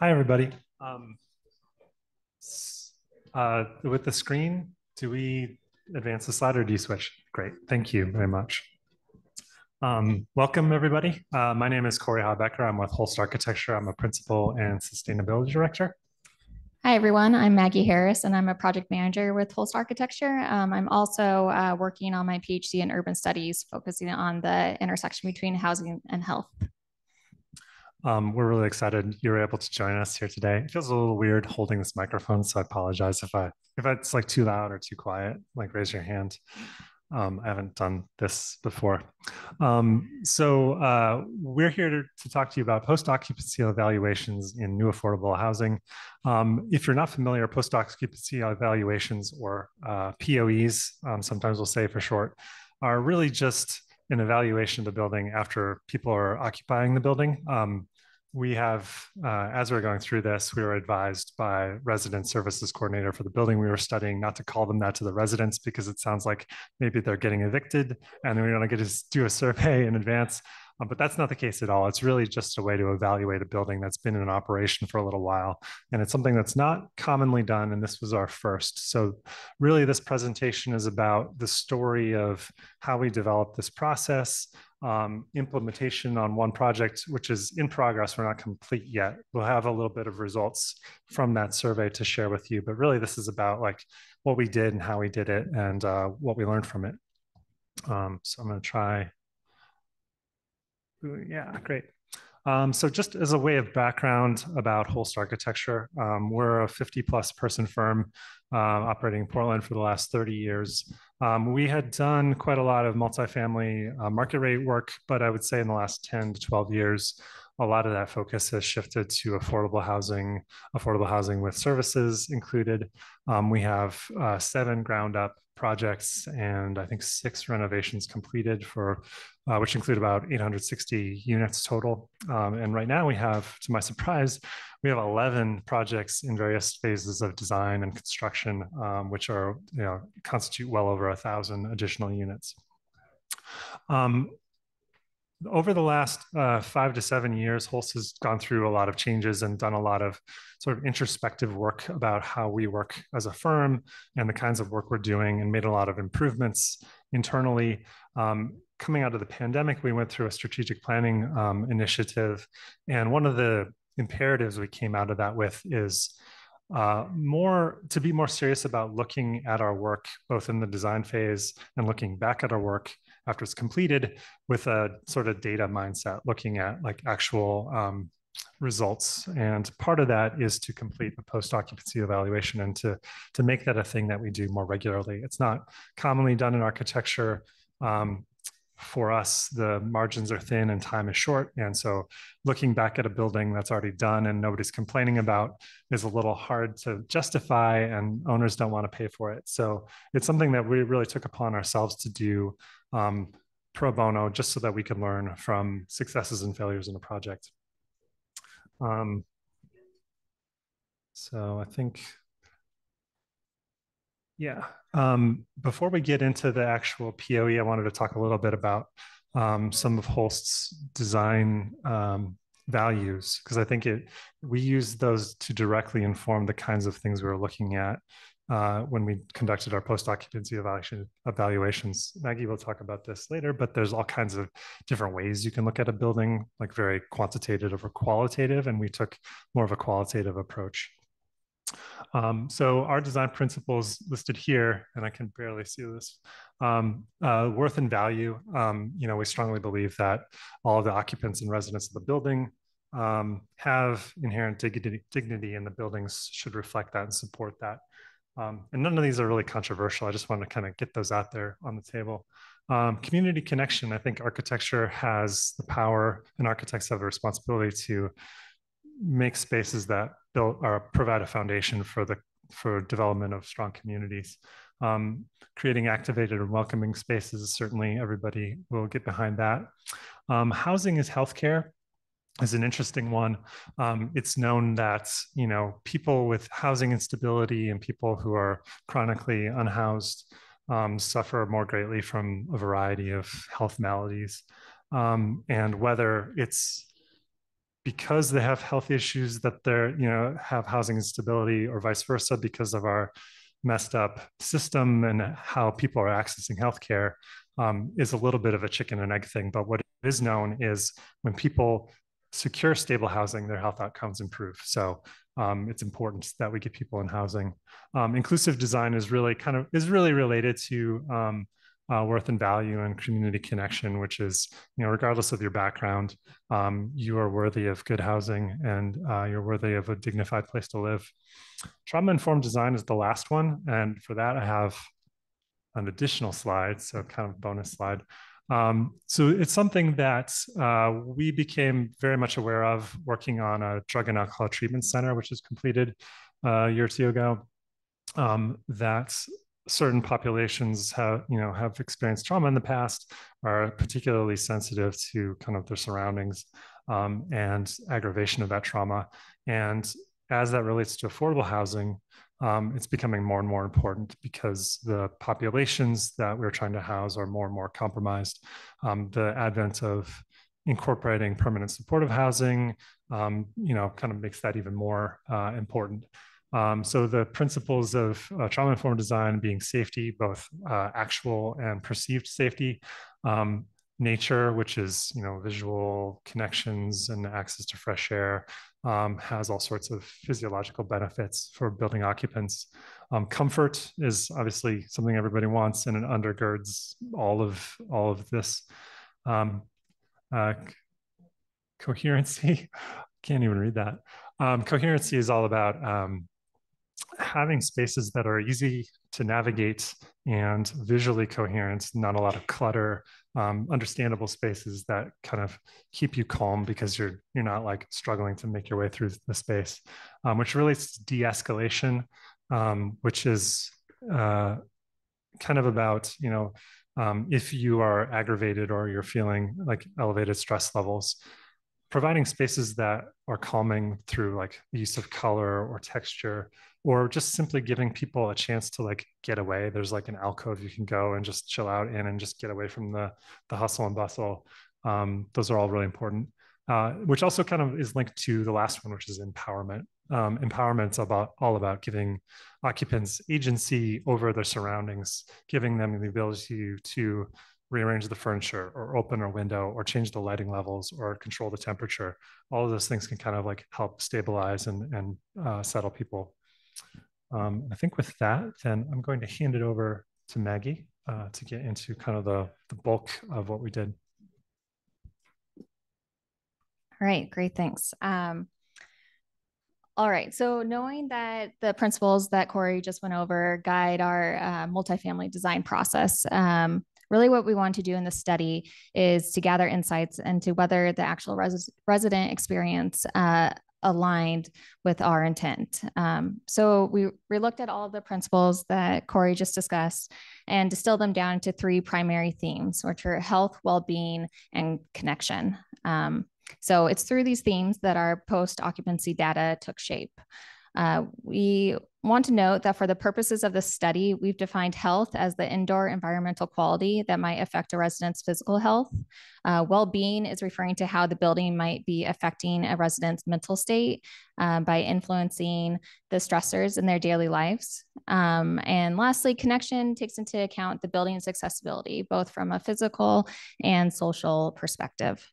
Hi, everybody. Um, uh, with the screen, do we advance the slide or do you switch? Great, thank you very much. Um, welcome, everybody. Uh, my name is Cory Hawbecker. I'm with Holst Architecture. I'm a principal and sustainability director. Hi, everyone. I'm Maggie Harris, and I'm a project manager with Holst Architecture. Um, I'm also uh, working on my PhD in urban studies, focusing on the intersection between housing and health. Um, we're really excited you were able to join us here today. It feels a little weird holding this microphone, so I apologize if I if it's like too loud or too quiet. Like raise your hand. Um, I haven't done this before. Um, so uh, we're here to, to, talk to you about post-occupancy evaluations in new affordable housing. Um, if you're not familiar, post-occupancy evaluations or uh, POEs, um, sometimes we'll say for short, are really just an evaluation of the building after people are occupying the building. Um, we have, uh, as we are going through this, we were advised by resident services coordinator for the building we were studying not to call them that to the residents because it sounds like maybe they're getting evicted and we want to get to do a survey in advance. Um, but that's not the case at all. It's really just a way to evaluate a building that's been in operation for a little while. And it's something that's not commonly done. And this was our first. So really this presentation is about the story of how we developed this process, um, implementation on one project, which is in progress. We're not complete yet. We'll have a little bit of results from that survey to share with you. But really, this is about like what we did and how we did it and uh, what we learned from it. Um, so I'm going to try yeah, great. Um, so just as a way of background about Holst Architecture, um, we're a 50 plus person firm uh, operating in Portland for the last 30 years. Um, we had done quite a lot of multifamily uh, market rate work, but I would say in the last 10 to 12 years, a lot of that focus has shifted to affordable housing, affordable housing with services included. Um, we have uh, seven ground up projects and I think six renovations completed for, uh, which include about 860 units total. Um, and right now we have, to my surprise, we have 11 projects in various phases of design and construction, um, which are, you know, constitute well over a thousand additional units. Um, over the last uh, five to seven years, Holst has gone through a lot of changes and done a lot of sort of introspective work about how we work as a firm and the kinds of work we're doing and made a lot of improvements internally. Um, coming out of the pandemic, we went through a strategic planning um, initiative. And one of the imperatives we came out of that with is uh, more to be more serious about looking at our work, both in the design phase and looking back at our work after it's completed with a sort of data mindset, looking at like actual um, results. And part of that is to complete the post-occupancy evaluation and to, to make that a thing that we do more regularly. It's not commonly done in architecture. Um, for us, the margins are thin and time is short. And so looking back at a building that's already done and nobody's complaining about is a little hard to justify and owners don't want to pay for it. So it's something that we really took upon ourselves to do um, pro bono, just so that we can learn from successes and failures in a project. Um, so I think, yeah. Um, before we get into the actual POE, I wanted to talk a little bit about um, some of Holst's design um, values because I think it we use those to directly inform the kinds of things we were looking at uh, when we conducted our post-occupancy evaluation evaluations. Maggie will talk about this later, but there's all kinds of different ways you can look at a building, like very quantitative or qualitative, and we took more of a qualitative approach. Um, so our design principles listed here, and I can barely see this, um, uh, worth and value. Um, you know, we strongly believe that all of the occupants and residents of the building um, have inherent dignity, dignity and the buildings should reflect that and support that. Um, and none of these are really controversial. I just want to kind of get those out there on the table. Um, community connection. I think architecture has the power, and architects have a responsibility to make spaces that build or provide a foundation for the for development of strong communities. Um, creating activated and welcoming spaces, certainly everybody will get behind that. Um, housing is healthcare is an interesting one. Um, it's known that you know people with housing instability and people who are chronically unhoused um, suffer more greatly from a variety of health maladies, um, and whether it's because they have health issues that they're you know have housing instability or vice versa because of our messed up system and how people are accessing healthcare um, is a little bit of a chicken and egg thing. But what is known is when people secure stable housing, their health outcomes improve. So um, it's important that we get people in housing. Um, inclusive design is really kind of is really related to um, uh, worth and value and community connection, which is, you know, regardless of your background, um, you are worthy of good housing and uh, you're worthy of a dignified place to live. Trauma informed design is the last one. And for that, I have an additional slide, so kind of bonus slide. Um, so it's something that uh, we became very much aware of working on a drug and alcohol treatment center, which was completed uh, a year or two ago. Um, that certain populations have you know have experienced trauma in the past are particularly sensitive to kind of their surroundings um, and aggravation of that trauma. And as that relates to affordable housing um, it's becoming more and more important because the populations that we're trying to house are more and more compromised. Um, the advent of incorporating permanent supportive housing um, you know kind of makes that even more uh, important um, so the principles of uh, trauma-informed design being safety, both uh, actual and perceived safety, um, nature, which is you know visual connections and access to fresh air, um, has all sorts of physiological benefits for building occupants. Um, comfort is obviously something everybody wants, and it undergirds all of all of this. Um, uh, coherency, can't even read that. Um, coherency is all about um, having spaces that are easy to navigate and visually coherent, not a lot of clutter, um, understandable spaces that kind of keep you calm because you're you're not like struggling to make your way through the space, um, which relates to de-escalation, um, which is uh, kind of about you know um, if you are aggravated or you're feeling like elevated stress levels, providing spaces that are calming through like the use of color or texture or just simply giving people a chance to like get away. There's like an alcove you can go and just chill out in and just get away from the the hustle and bustle. Um, those are all really important. Uh, which also kind of is linked to the last one which is empowerment. Um, empowerment's about all about giving occupants agency over their surroundings giving them the ability to rearrange the furniture or open a window or change the lighting levels or control the temperature. All of those things can kind of like help stabilize and, and uh, settle people um, i think with that then i'm going to hand it over to maggie uh, to get into kind of the, the bulk of what we did all right great thanks um, all right. So, knowing that the principles that Cory just went over guide our uh, multifamily design process, um, really what we want to do in the study is to gather insights into whether the actual res- resident experience uh, aligned with our intent. Um, so we, we looked at all the principles that Cory just discussed and distilled them down into three primary themes, which are health, well-being, and connection. Um, so it's through these themes that our post-occupancy data took shape. Uh, we want to note that for the purposes of this study, we've defined health as the indoor environmental quality that might affect a resident's physical health. Uh, well-being is referring to how the building might be affecting a resident's mental state uh, by influencing the stressors in their daily lives. Um, and lastly, connection takes into account the building's accessibility, both from a physical and social perspective.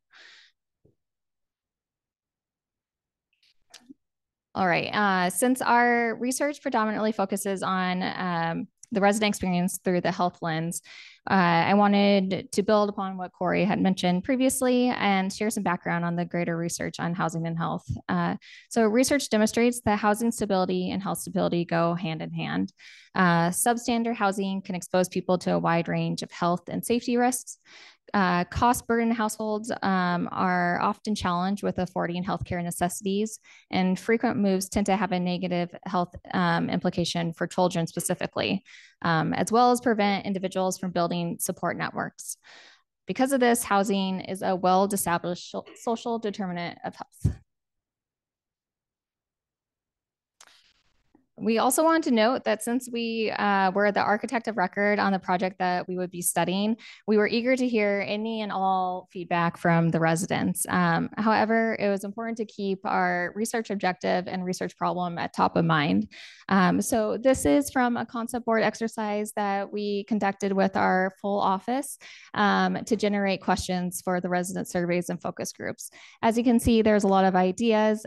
All right. Uh, since our research predominantly focuses on um, the resident experience through the health lens, uh, I wanted to build upon what Cory had mentioned previously and share some background on the greater research on housing and health. Uh, so, research demonstrates that housing stability and health stability go hand in hand. Uh, substandard housing can expose people to a wide range of health and safety risks. Uh, cost burden households um, are often challenged with affording healthcare necessities, and frequent moves tend to have a negative health um, implication for children specifically, um, as well as prevent individuals from building support networks. Because of this, housing is a well established social determinant of health. We also want to note that since we uh, were the architect of record on the project that we would be studying, we were eager to hear any and all feedback from the residents. Um, however, it was important to keep our research objective and research problem at top of mind. Um, so this is from a concept board exercise that we conducted with our full office um, to generate questions for the resident surveys and focus groups. As you can see, there's a lot of ideas.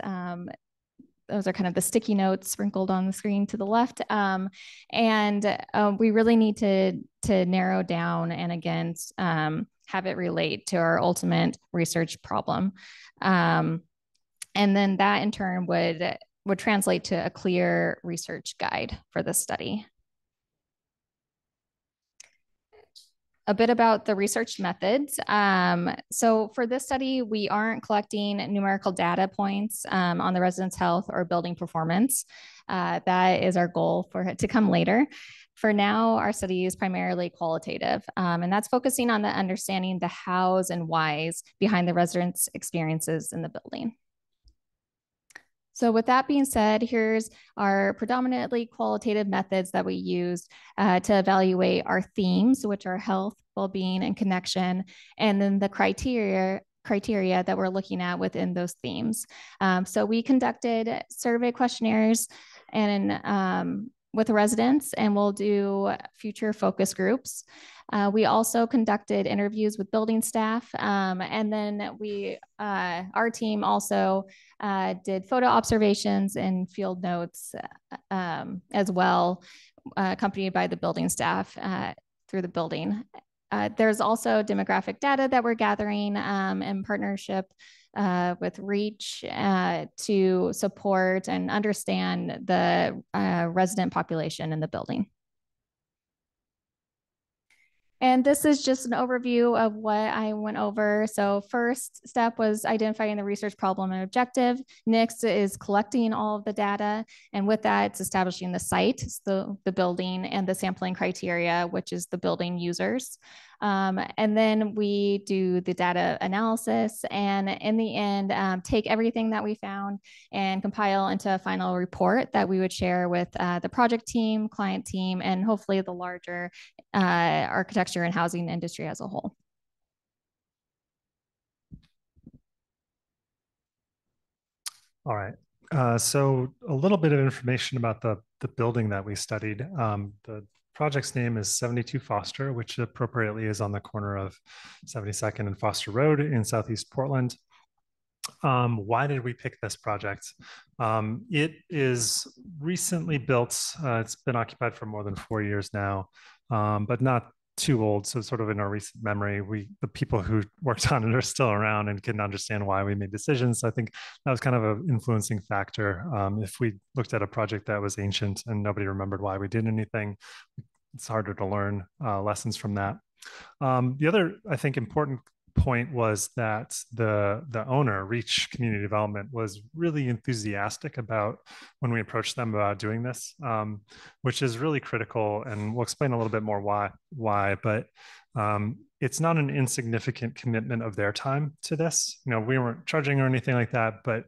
Those are kind of the sticky notes sprinkled on the screen to the left. Um, and uh, we really need to, to narrow down and again, um, have it relate to our ultimate research problem. Um, and then that in turn would, would translate to a clear research guide for the study. A bit about the research methods. Um, so for this study, we aren't collecting numerical data points um, on the resident's health or building performance. Uh, that is our goal for it to come later. For now, our study is primarily qualitative, um, and that's focusing on the understanding the hows and whys behind the residents' experiences in the building. So with that being said, here's our predominantly qualitative methods that we use uh, to evaluate our themes, which are health, well-being, and connection, and then the criteria criteria that we're looking at within those themes. Um, so we conducted survey questionnaires and um, with residents and we'll do future focus groups. Uh, we also conducted interviews with building staff. Um, and then we, uh, our team also uh, did photo observations and field notes uh, um, as well, uh, accompanied by the building staff uh, through the building. there's also demographic data that we're gathering um, in partnership uh, with Reach uh, to support and understand the uh, resident population in the building. And this is just an overview of what I went over. So first step was identifying the research problem and objective. Next is collecting all of the data. And with that, it's establishing the site, the, the building and the sampling criteria, which is the building users. Um, and then we do the data analysis and in the end, um, take everything that we found and compile into a final report that we would share with uh, the project team, client team, and hopefully the larger uh, architecture and housing industry as a whole. All right. Uh, so a little bit of information about the, the building that we studied. Um, the project's name is 72 Foster, which appropriately is on the corner of 72nd and Foster Road in Southeast Portland. Um, why did we pick this project? Um, it is recently built. Uh, it's been occupied for more than four years now, um, but not too old. So sort of in our recent memory, we the people who worked on it are still around and can understand why we made decisions. So I think that was kind of an influencing factor. Um, if we looked at a project that was ancient and nobody remembered why we did anything, it's harder to learn uh, lessons from that. Um, the other, I think, important point was that the the owner reach community development was really enthusiastic about when we approached them about doing this um, which is really critical and we'll explain a little bit more why why but um, it's not an insignificant commitment of their time to this. You know we weren't charging or anything like that but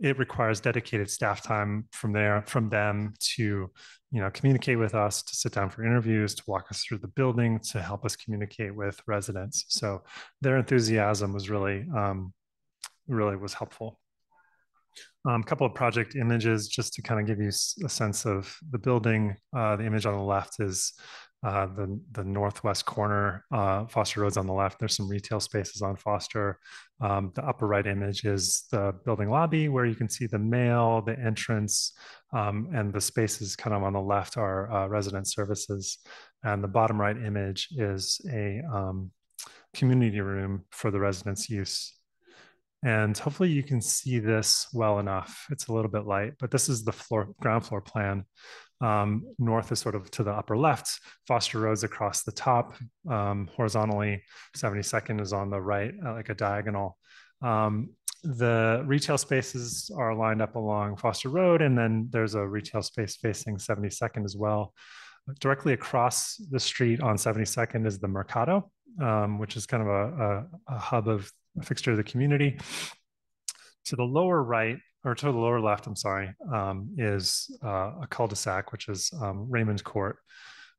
it requires dedicated staff time from there from them to you know communicate with us to sit down for interviews to walk us through the building to help us communicate with residents. So their enthusiasm was really um, really was helpful. A um, couple of project images just to kind of give you a sense of the building. Uh, the image on the left is uh, the, the northwest corner, uh, Foster Road's on the left. There's some retail spaces on Foster. Um, the upper right image is the building lobby where you can see the mail, the entrance, um, and the spaces kind of on the left are uh, resident services. And the bottom right image is a um, community room for the residents' use. And hopefully you can see this well enough. It's a little bit light, but this is the floor ground floor plan. Um, north is sort of to the upper left, Foster Road's across the top, um, horizontally, 72nd is on the right, uh, like a diagonal. Um, the retail spaces are lined up along Foster Road, and then there's a retail space facing 72nd as well. Directly across the street on 72nd is the Mercado, um, which is kind of a, a, a hub of a fixture of the community. To the lower right or to the lower left, I'm sorry, um, is uh, a cul-de-sac, which is um, Raymond Court.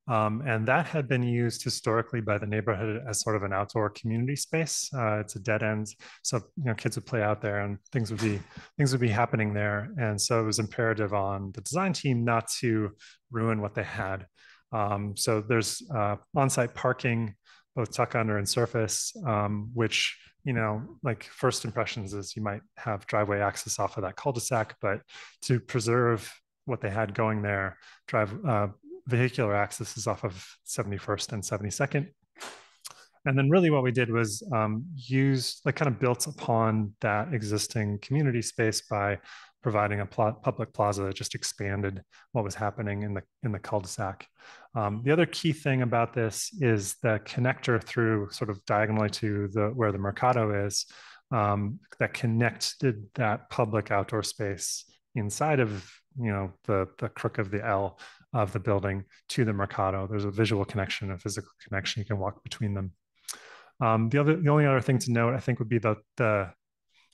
Um, and that had been used historically by the neighborhood as sort of an outdoor community space. Uh, it's a dead end, so you know kids would play out there, and things would be things would be happening there. And so it was imperative on the design team not to ruin what they had. Um, so there's uh, on-site parking, both tuck under and surface, um, which you know, like first impressions is you might have driveway access off of that cul-de-sac, but to preserve what they had going there, drive uh, vehicular access is off of 71st and 72nd. And then really what we did was um, use, like kind of built upon that existing community space by providing a pl public plaza that just expanded what was happening in the in the cul-de-sac. Um, the other key thing about this is the connector through sort of diagonally to the where the Mercado is um, that connected that public outdoor space inside of you know the the crook of the L of the building to the Mercado. There's a visual connection, a physical connection. You can walk between them. Um, the other, the only other thing to note, I think, would be the the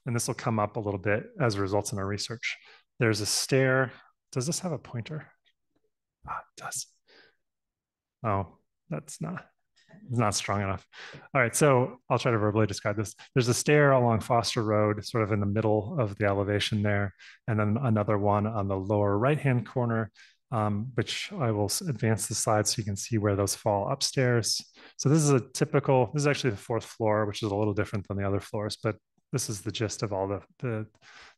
and this will come up a little bit as a result in our research. There's a stair. Does this have a pointer? Ah, it does. Oh, that's not, not strong enough. All right, so I'll try to verbally describe this. There's a stair along Foster Road, sort of in the middle of the elevation there, and then another one on the lower right-hand corner, um, which I will advance the slide so you can see where those fall upstairs. So this is a typical, this is actually the fourth floor, which is a little different than the other floors, but this is the gist of all the the,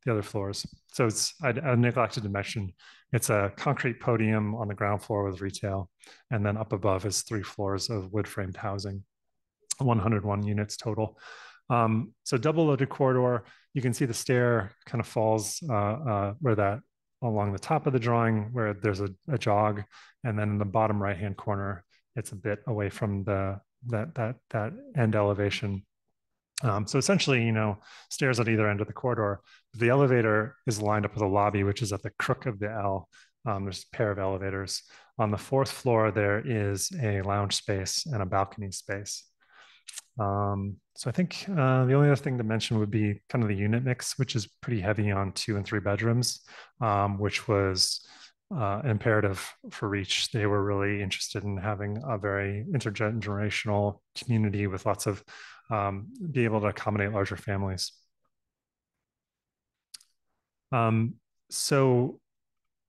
the other floors. So it's I, I, neglected to mention it's a concrete podium on the ground floor with retail, and then up above is three floors of wood framed housing, 101 units total. Um, so double loaded corridor. You can see the stair kind of falls uh, uh, where that along the top of the drawing where there's a, a jog, and then in the bottom right hand corner, it's a bit away from the that that that end elevation um, so essentially, you know, stairs at either end of the corridor. The elevator is lined up with a lobby, which is at the crook of the L. Um, there's a pair of elevators. On the fourth floor, there is a lounge space and a balcony space. Um, so I think uh, the only other thing to mention would be kind of the unit mix, which is pretty heavy on two and three bedrooms, um, which was uh, imperative for Reach. They were really interested in having a very intergenerational community with lots of um, be able to accommodate larger families. Um, so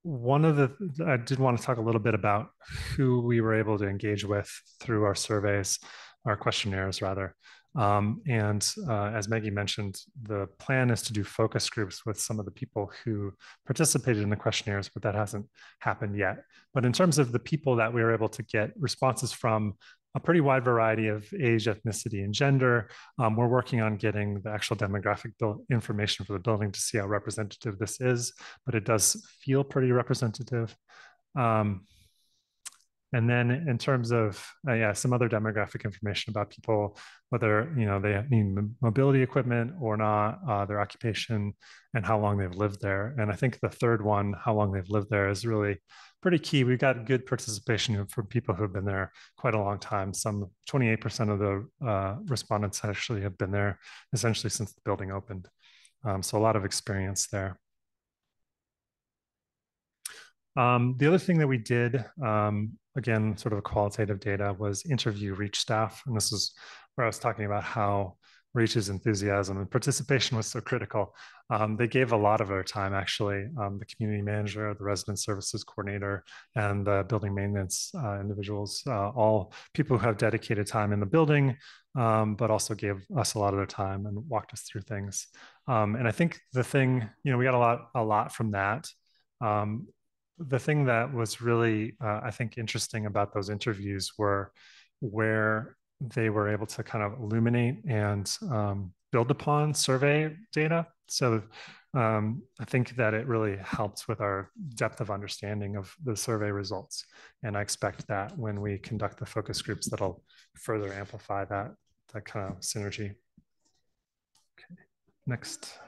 one of the, I did want to talk a little bit about who we were able to engage with through our surveys, our questionnaires rather. Um, and uh, as Maggie mentioned, the plan is to do focus groups with some of the people who participated in the questionnaires, but that hasn't happened yet. But in terms of the people that we were able to get responses from, a pretty wide variety of age, ethnicity, and gender. Um, we're working on getting the actual demographic information for the building to see how representative this is, but it does feel pretty representative. Um, and then in terms of, uh, yeah, some other demographic information about people, whether, you know, they need mobility equipment or not, uh, their occupation and how long they've lived there. And I think the third one, how long they've lived there is really pretty key. We've got good participation from people who have been there quite a long time. Some 28% of the uh, respondents actually have been there essentially since the building opened. Um, so a lot of experience there. Um, the other thing that we did, um, again, sort of qualitative data, was interview Reach staff. And this is where I was talking about how Reach's enthusiasm and participation was so critical. Um, they gave a lot of their time, actually. Um, the community manager, the resident services coordinator, and the building maintenance uh, individuals, uh, all people who have dedicated time in the building, um, but also gave us a lot of their time and walked us through things. Um, and I think the thing, you know, we got a lot, a lot from that. Um, the thing that was really, uh, I think, interesting about those interviews were where they were able to kind of illuminate and um, build upon survey data. So um, I think that it really helps with our depth of understanding of the survey results. And I expect that when we conduct the focus groups, that'll further amplify that, that kind of synergy. Okay, next,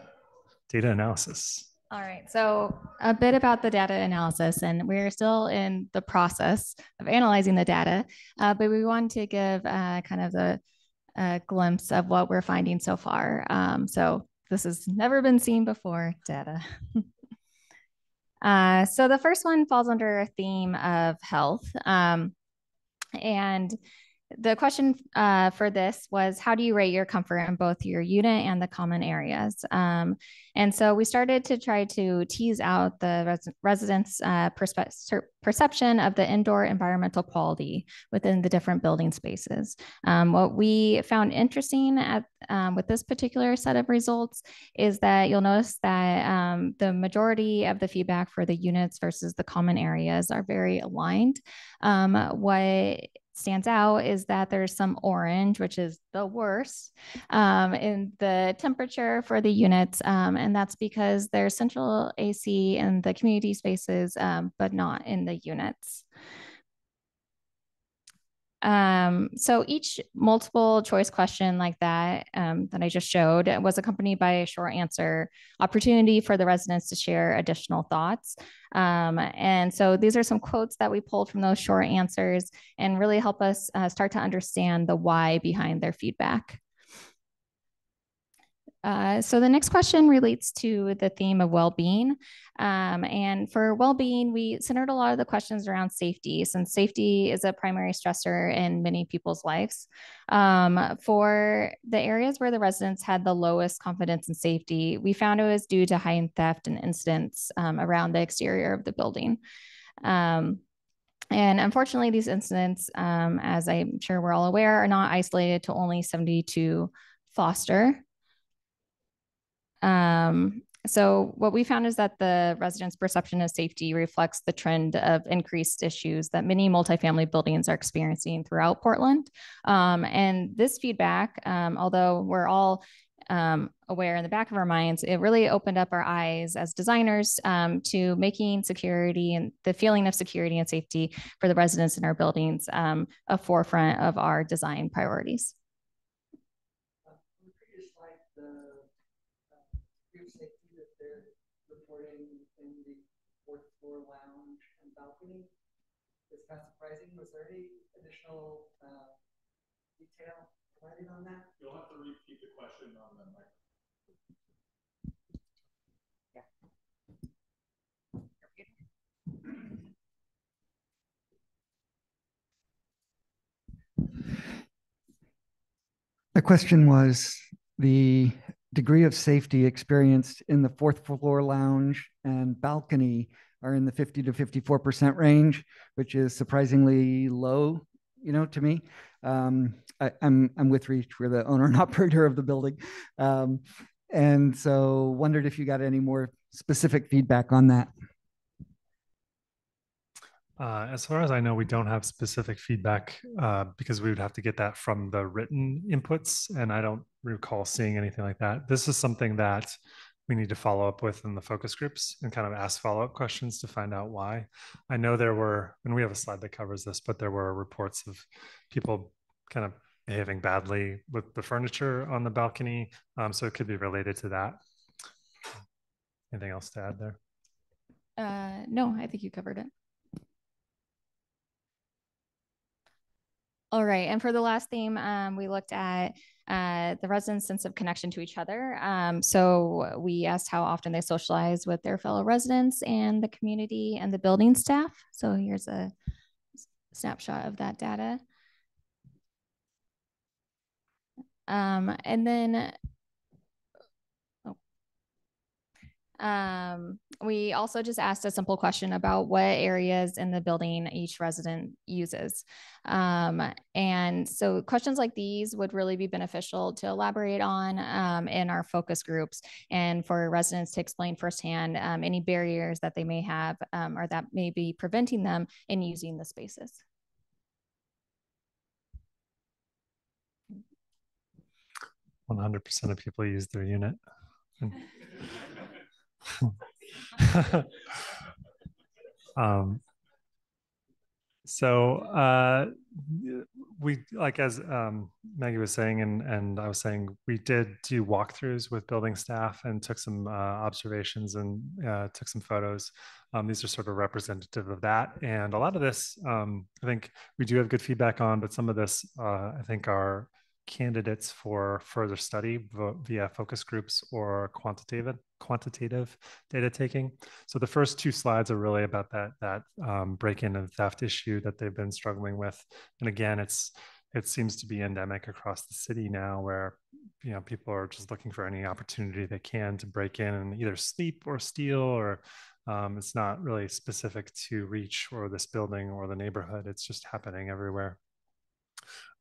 data analysis. All right, so a bit about the data analysis, and we're still in the process of analyzing the data, uh, but we want to give uh, kind of the a glimpse of what we're finding so far. Um, so this has never been seen before data. uh, so the first one falls under a theme of health. Um, and the question uh, for this was how do you rate your comfort in both your unit and the common areas? Um, and so we started to try to tease out the res- residents uh, perspe- perception of the indoor environmental quality within the different building spaces. Um, what we found interesting at um, with this particular set of results is that you'll notice that um, the majority of the feedback for the units versus the common areas are very aligned. Um, what stands out is that there's some orange, which is the worst um, in the temperature for the units. Um, and that's because there's central AC in the community spaces, um, but not in the units. Um, so each multiple choice question like that um, that I just showed was accompanied by a short answer opportunity for the residents to share additional thoughts. Um, and so these are some quotes that we pulled from those short answers and really help us uh, start to understand the why behind their feedback. Uh, so the next question relates to the theme of well-being. Um, and for well-being, we centered a lot of the questions around safety, since safety is a primary stressor in many people's lives. Um, for the areas where the residents had the lowest confidence in safety, we found it was due to heightened theft and incidents um, around the exterior of the building. Um, and unfortunately, these incidents, um, as I'm sure we're all aware, are not isolated to only 72 Foster. Um, so what we found is that the residents' perception of safety reflects the trend of increased issues that many multifamily buildings are experiencing throughout Portland. Um, and this feedback, um, although we're all um, aware in the back of our minds, it really opened up our eyes as designers um, to making security and the feeling of security and safety for the residents in our buildings um, a forefront of our design priorities. Is kind surprising. Was there any additional uh, detail provided on that? You'll have to repeat the question on the mic. The question was the degree of safety experienced in the fourth floor lounge and balcony are in the 50 to 54% range, which is surprisingly low, you know, to me. Um, I, am I'm, I'm with Reach, we're the owner and operator of the building. Um, and so wondered if you got any more specific feedback on that. Uh, as far as I know, we don't have specific feedback uh, because we would have to get that from the written inputs, and I don't recall seeing anything like that. This is something that we need to follow up with in the focus groups and kind of ask follow up questions to find out why. I know there were, and we have a slide that covers this, but there were reports of people kind of behaving badly with the furniture on the balcony. Um, so it could be related to that. Anything else to add there? Uh, no, I think you covered it. All right. And for the last theme, um, we looked at uh, the residents' sense of connection to each other. Um, so we asked how often they socialize with their fellow residents and the community and the building staff. So here's a snapshot of that data. Um, and then oh, Um, we also just asked a simple question about what areas in the building each resident uses. Um, and so questions like these would really be beneficial to elaborate on um, in our focus groups and for residents to explain firsthand um, any barriers that they may have um, or that may be preventing them in using the spaces. One hundred percent of people use their unit. um, so uh, we like as um, Maggie was saying, and and I was saying, we did do walkthroughs with building staff and took some uh, observations and uh, took some photos. Um, these are sort of representative of that, and a lot of this, um, I think we do have good feedback on, but some of this, uh, I think, are candidates for further study via focus groups or quantitative quantitative data taking. So the first two slides are really about that that um, break-in and theft issue that they've been struggling with. And again, it's it seems to be endemic across the city now, where you know people are just looking for any opportunity they can to break in and either sleep or steal or um, it's not really specific to reach or this building or the neighborhood it's just happening everywhere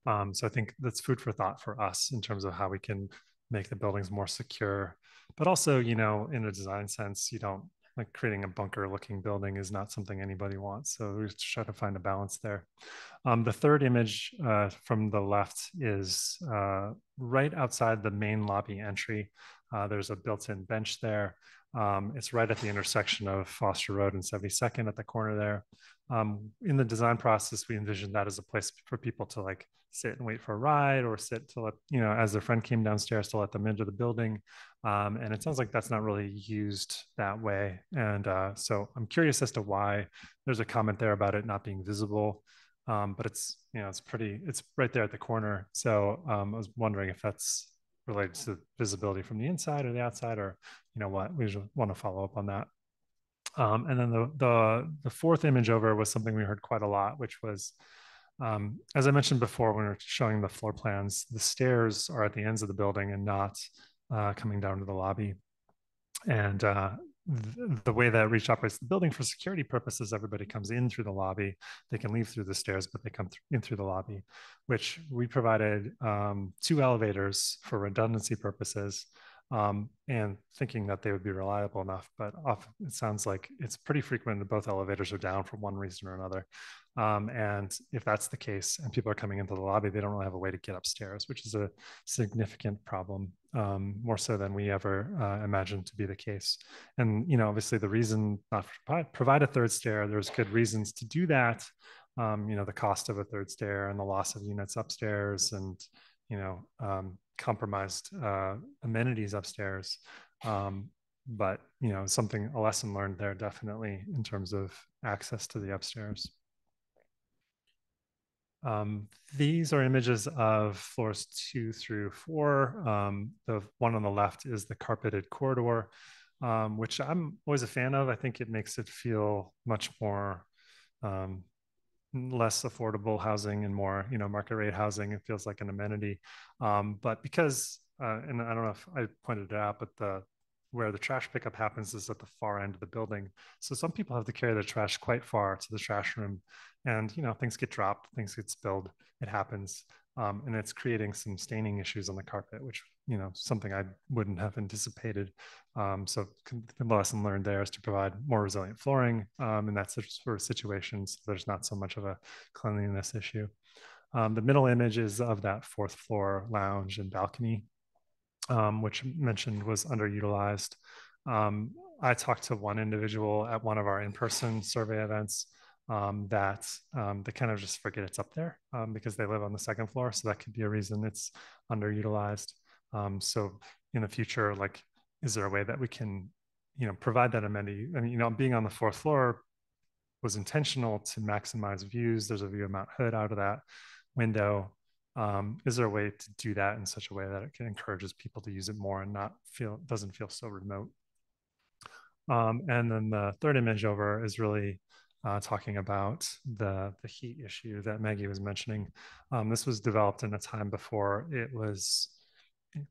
um, so I think that's food for thought for us in terms of how we can make the buildings more secure. But also, you know, in a design sense, you don't like creating a bunker looking building is not something anybody wants. So we try to find a balance there. Um, the third image uh, from the left is uh, right outside the main lobby entry. Uh, there's a built-in bench there. Um, it's right at the intersection of Foster Road and 72nd at the corner there. Um, in the design process, we envisioned that as a place for people to like sit and wait for a ride or sit to let, you know, as their friend came downstairs to let them into the building. Um, and it sounds like that's not really used that way. And uh, so I'm curious as to why there's a comment there about it not being visible. Um, but it's, you know, it's pretty, it's right there at the corner. So um, I was wondering if that's related to visibility from the inside or the outside or, you know what, we just want to follow up on that. Um, and then the, the, the fourth image over was something we heard quite a lot, which was um, as I mentioned before, when we are showing the floor plans, the stairs are at the ends of the building and not uh, coming down to the lobby. And uh, th the way that Reach operates the building for security purposes, everybody comes in through the lobby. They can leave through the stairs, but they come th in through the lobby, which we provided um, two elevators for redundancy purposes um, and thinking that they would be reliable enough. But off, it sounds like it's pretty frequent that both elevators are down for one reason or another. Um, and if that's the case and people are coming into the lobby, they don't really have a way to get upstairs, which is a significant problem, um, more so than we ever uh, imagined to be the case. And, you know, obviously the reason not provide, provide a third stair, there's good reasons to do that. Um, you know, the cost of a third stair and the loss of units upstairs and, you know, um, compromised uh, amenities upstairs. Um, but, you know, something, a lesson learned there definitely in terms of access to the upstairs. Um, these are images of floors two through four. Um, the one on the left is the carpeted corridor, um, which I'm always a fan of. I think it makes it feel much more um, less affordable housing and more, you know, market rate housing. It feels like an amenity. Um, but because, uh, and I don't know if I pointed it out, but the where the trash pickup happens is at the far end of the building. So some people have to carry their trash quite far to the trash room and you know things get dropped things get spilled it happens um, and it's creating some staining issues on the carpet which you know something i wouldn't have anticipated. Um, so the lesson learned there is to provide more resilient flooring um, in that sort of situation so there's not so much of a cleanliness issue. Um, the middle image is of that fourth floor lounge and balcony um, which mentioned was underutilized. Um, i talked to one individual at one of our in-person survey events um, that um, they kind of just forget it's up there um, because they live on the second floor. So that could be a reason it's underutilized. Um, so in the future, like, is there a way that we can, you know, provide that amenity? I mean, you know, being on the fourth floor was intentional to maximize views. There's a view of Mount Hood out of that window. Um, is there a way to do that in such a way that it can encourages people to use it more and not feel doesn't feel so remote? Um, and then the third image over is really uh, talking about the, the heat issue that Maggie was mentioning. Um, this was developed in a time before it was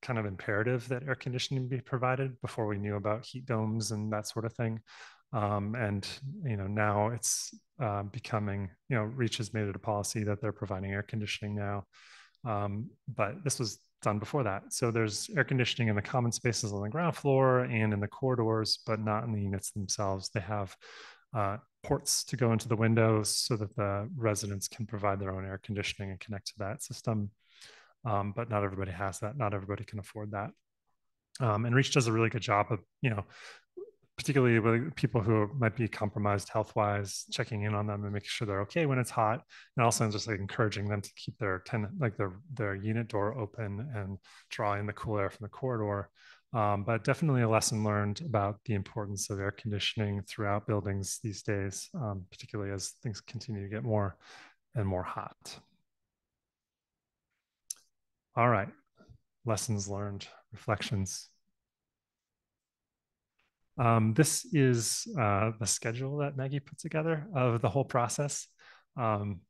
kind of imperative that air conditioning be provided before we knew about heat domes and that sort of thing. Um, and you know now it's uh, becoming you know Reach has made it a policy that they're providing air conditioning now, um, but this was done before that. So there's air conditioning in the common spaces on the ground floor and in the corridors, but not in the units themselves. They have uh, ports to go into the windows so that the residents can provide their own air conditioning and connect to that system. Um, but not everybody has that. Not everybody can afford that. Um, and Reach does a really good job of, you know, particularly with people who might be compromised health-wise, checking in on them and making sure they're okay when it's hot, and also just like encouraging them to keep their tenant, like their their unit door open and draw in the cool air from the corridor. Um, but definitely a lesson learned about the importance of air conditioning throughout buildings these days, um, particularly as things continue to get more and more hot. All right, lessons learned, reflections. Um, this is uh, the schedule that Maggie put together of the whole process. Um,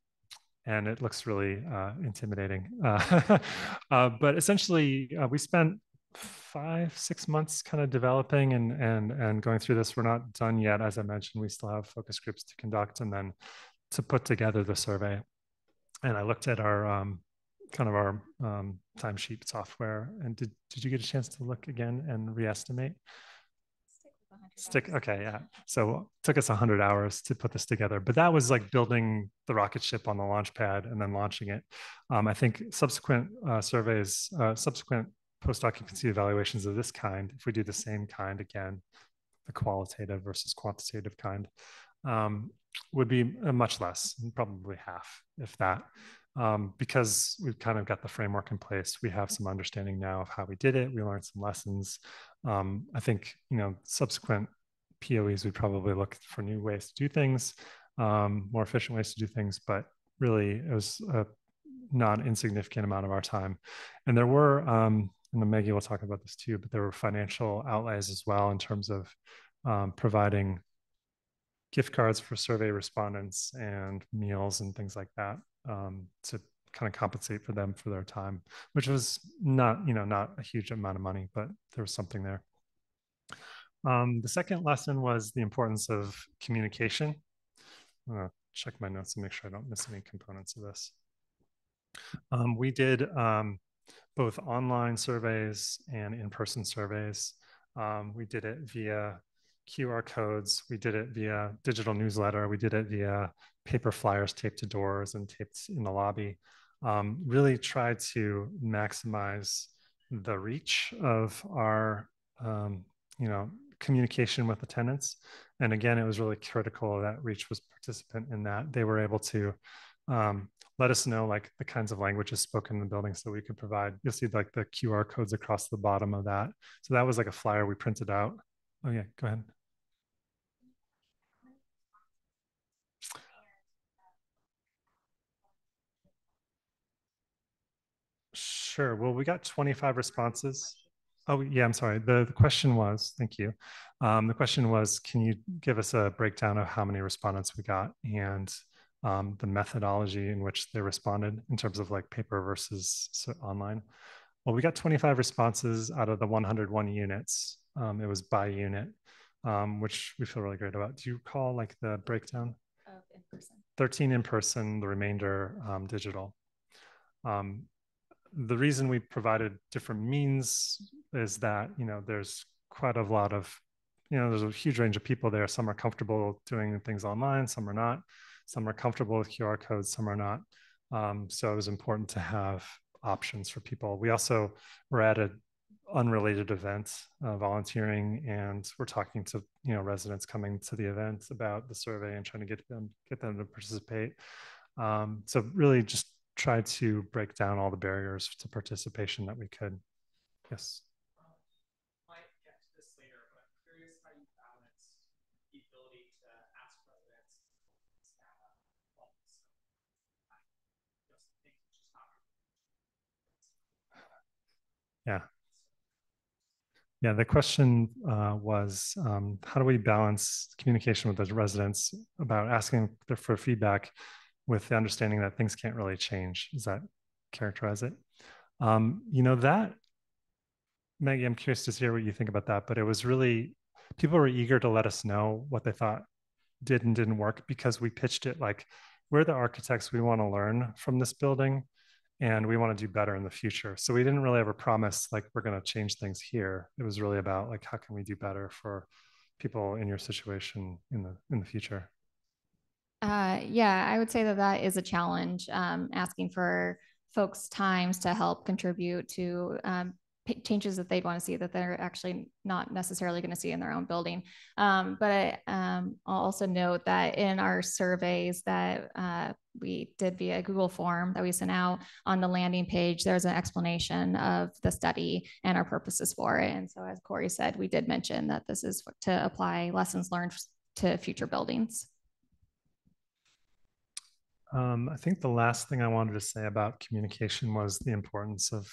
and it looks really uh, intimidating. Uh, but essentially, uh, we spent five, six months kind of developing and, and, and going through this. We're not done yet. As I mentioned, we still have focus groups to conduct and then to put together the survey. And I looked at our um, kind of our um, timesheet software. And did, did you get a chance to look again and re-estimate? Stick. Okay. Yeah. So it took us 100 hours to put this together, but that was like building the rocket ship on the launch pad and then launching it. Um, I think subsequent uh, surveys, uh, subsequent post occupancy evaluations of this kind, if we do the same kind again, the qualitative versus quantitative kind, um, would be much less, probably half, if that. Um, because we've kind of got the framework in place. We have some understanding now of how we did it. We learned some lessons. Um, I think you know subsequent POEs we probably look for new ways to do things, um, more efficient ways to do things. But really, it was a not insignificant amount of our time, and there were. And Maggie will talk about this too, but there were financial outlays as well in terms of um, providing gift cards for survey respondents and meals and things like that um, to kind of compensate for them for their time, which was not, you know, not a huge amount of money, but there was something there. Um, the second lesson was the importance of communication. Check my notes and make sure I don't miss any components of this. Um, we did um, both online surveys and in-person surveys. Um, we did it via QR codes. We did it via digital newsletter. We did it via paper flyers taped to doors and taped in the lobby. Um, really tried to maximize the reach of our, um, you know, communication with the tenants. And again, it was really critical that reach was participant in that. They were able to um, let us know like the kinds of languages spoken in the building so we could provide, you'll see like the QR codes across the bottom of that. So that was like a flyer we printed out. Oh yeah, go ahead. Sure. Well, we got 25 responses. Oh, yeah, I'm sorry. The, the question was, thank you. Um, the question was, can you give us a breakdown of how many respondents we got and um, the methodology in which they responded in terms of like paper versus online? Well, we got 25 responses out of the 101 units. Um, it was by unit, um, which we feel really great about. Do you call like the breakdown? Of in person. 13 in person, the remainder um, digital. Um, the reason we provided different means is that you know there's quite a lot of you know there's a huge range of people there some are comfortable doing things online some are not some are comfortable with qr codes some are not um, so it was important to have options for people we also were at an unrelated event uh, volunteering and we're talking to you know residents coming to the event about the survey and trying to get them get them to participate um, so really just try to break down all the barriers to participation that we could. Yes. Yeah. Yeah, the question uh, was um, how do we balance communication with the residents about asking for feedback with the understanding that things can't really change. Does that characterize it? Um, you know, that, Maggie, I'm curious to hear what you think about that, but it was really, people were eager to let us know what they thought did and didn't work because we pitched it like, we're the architects, we want to learn from this building and we want to do better in the future. So we didn't really ever promise like, we're going to change things here. It was really about like, how can we do better for people in your situation in the, in the future? Uh, yeah, I would say that that is a challenge. Um, asking for folks' times to help contribute to um, changes that they'd want to see that they're actually not necessarily going to see in their own building. Um, but um, I'll also note that in our surveys that uh, we did via Google form that we sent out on the landing page, there's an explanation of the study and our purposes for it. And so, as Cory said, we did mention that this is to apply lessons learned to future buildings. Um, I think the last thing I wanted to say about communication was the importance of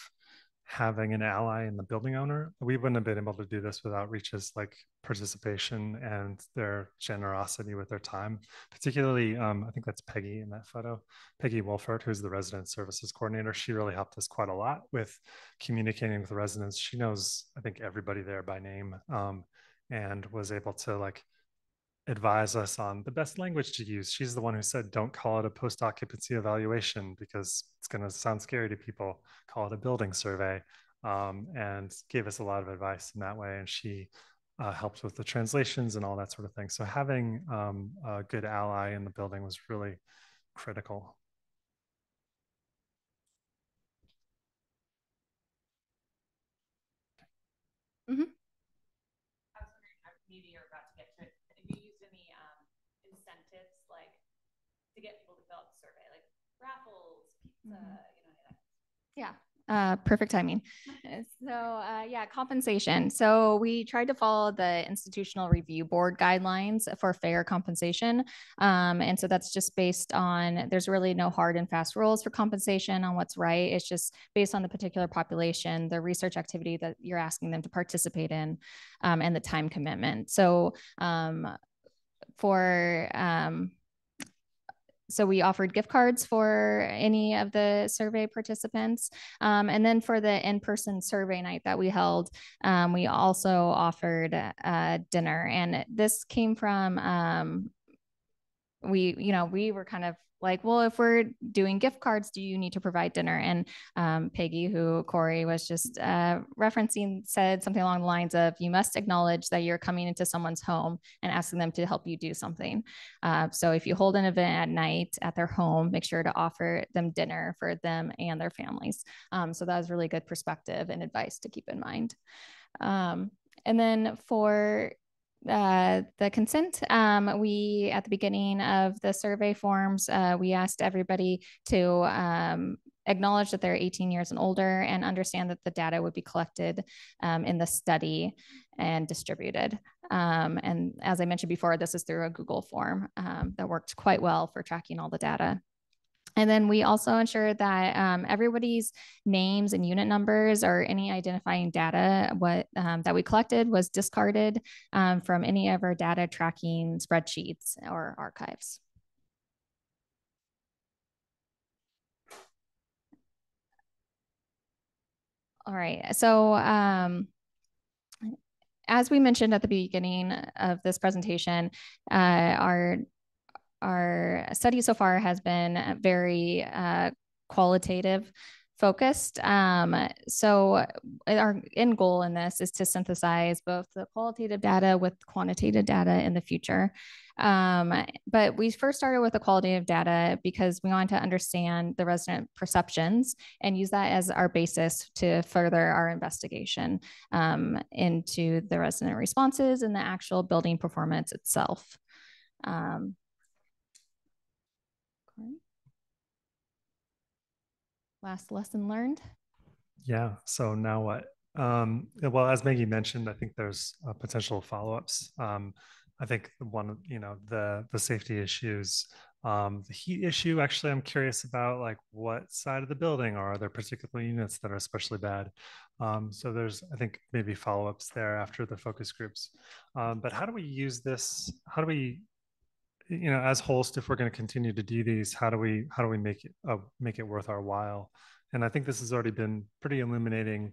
having an ally in the building owner. We wouldn't have been able to do this without Reach's like participation and their generosity with their time. Particularly, um, I think that's Peggy in that photo, Peggy Wolfert, who's the resident services coordinator. She really helped us quite a lot with communicating with residents. She knows, I think, everybody there by name, um, and was able to like advise us on the best language to use. She's the one who said, don't call it a post occupancy evaluation because it's going to sound scary to people. Call it a building survey. Um, and gave us a lot of advice in that way. And she uh, helped with the translations and all that sort of thing. So having um, a good ally in the building was really critical. Mm -hmm. pizza, mm-hmm. you know. Yeah. Uh, perfect timing. So, uh, yeah, compensation. So, we tried to follow the Institutional Review Board guidelines for fair compensation. Um, and so, that's just based on, there's really no hard and fast rules for compensation on what's right. It's just based on the particular population, the research activity that you're asking them to participate in, um, and the time commitment. So, um, for um, so we offered gift cards for any of the survey participants. Um, and then for the in-person survey night that we held, um, we also offered a dinner. And this came from, um, we, you know, we were kind of like, well, if we're doing gift cards, do you need to provide dinner? And um, Peggy, who Cory was just uh, referencing, said something along the lines of, you must acknowledge that you're coming into someone's home and asking them to help you do something. Uh, so if you hold an event at night at their home, make sure to offer them dinner for them and their families. Um, so that was really good perspective and advice to keep in mind. Um, and then for uh, the consent, um, we at the beginning of the survey forms, uh, we asked everybody to um, acknowledge that they're 18 years and older and understand that the data would be collected um, in the study and distributed. Um, and as I mentioned before, this is through a Google form um, that worked quite well for tracking all the data. And then we also ensure that um, everybody's names and unit numbers or any identifying data what um, that we collected was discarded um, from any of our data tracking spreadsheets or archives. All right, so um, as we mentioned at the beginning of this presentation, uh, our our study so far has been very uh, qualitative focused. Um, so our end goal in this is to synthesize both the qualitative data with quantitative data in the future. Um, but we first started with the qualitative data because we wanted to understand the resident perceptions and use that as our basis to further our investigation um, into the resident responses and the actual building performance itself. Um, last lesson learned? Yeah. So now what? Um, well, as Maggie mentioned, I think there's uh, potential follow-ups. Um, I think one, you know, the the safety issues, um, the heat issue. Actually, I'm curious about like what side of the building, or are there particular units that are especially bad? Um, so there's, I think, maybe follow-ups there after the focus groups. Um, but how do we use this? How do we you know, as Holst, if we're going to continue to do these, how do we how do we make it uh, make it worth our while? And I think this has already been pretty illuminating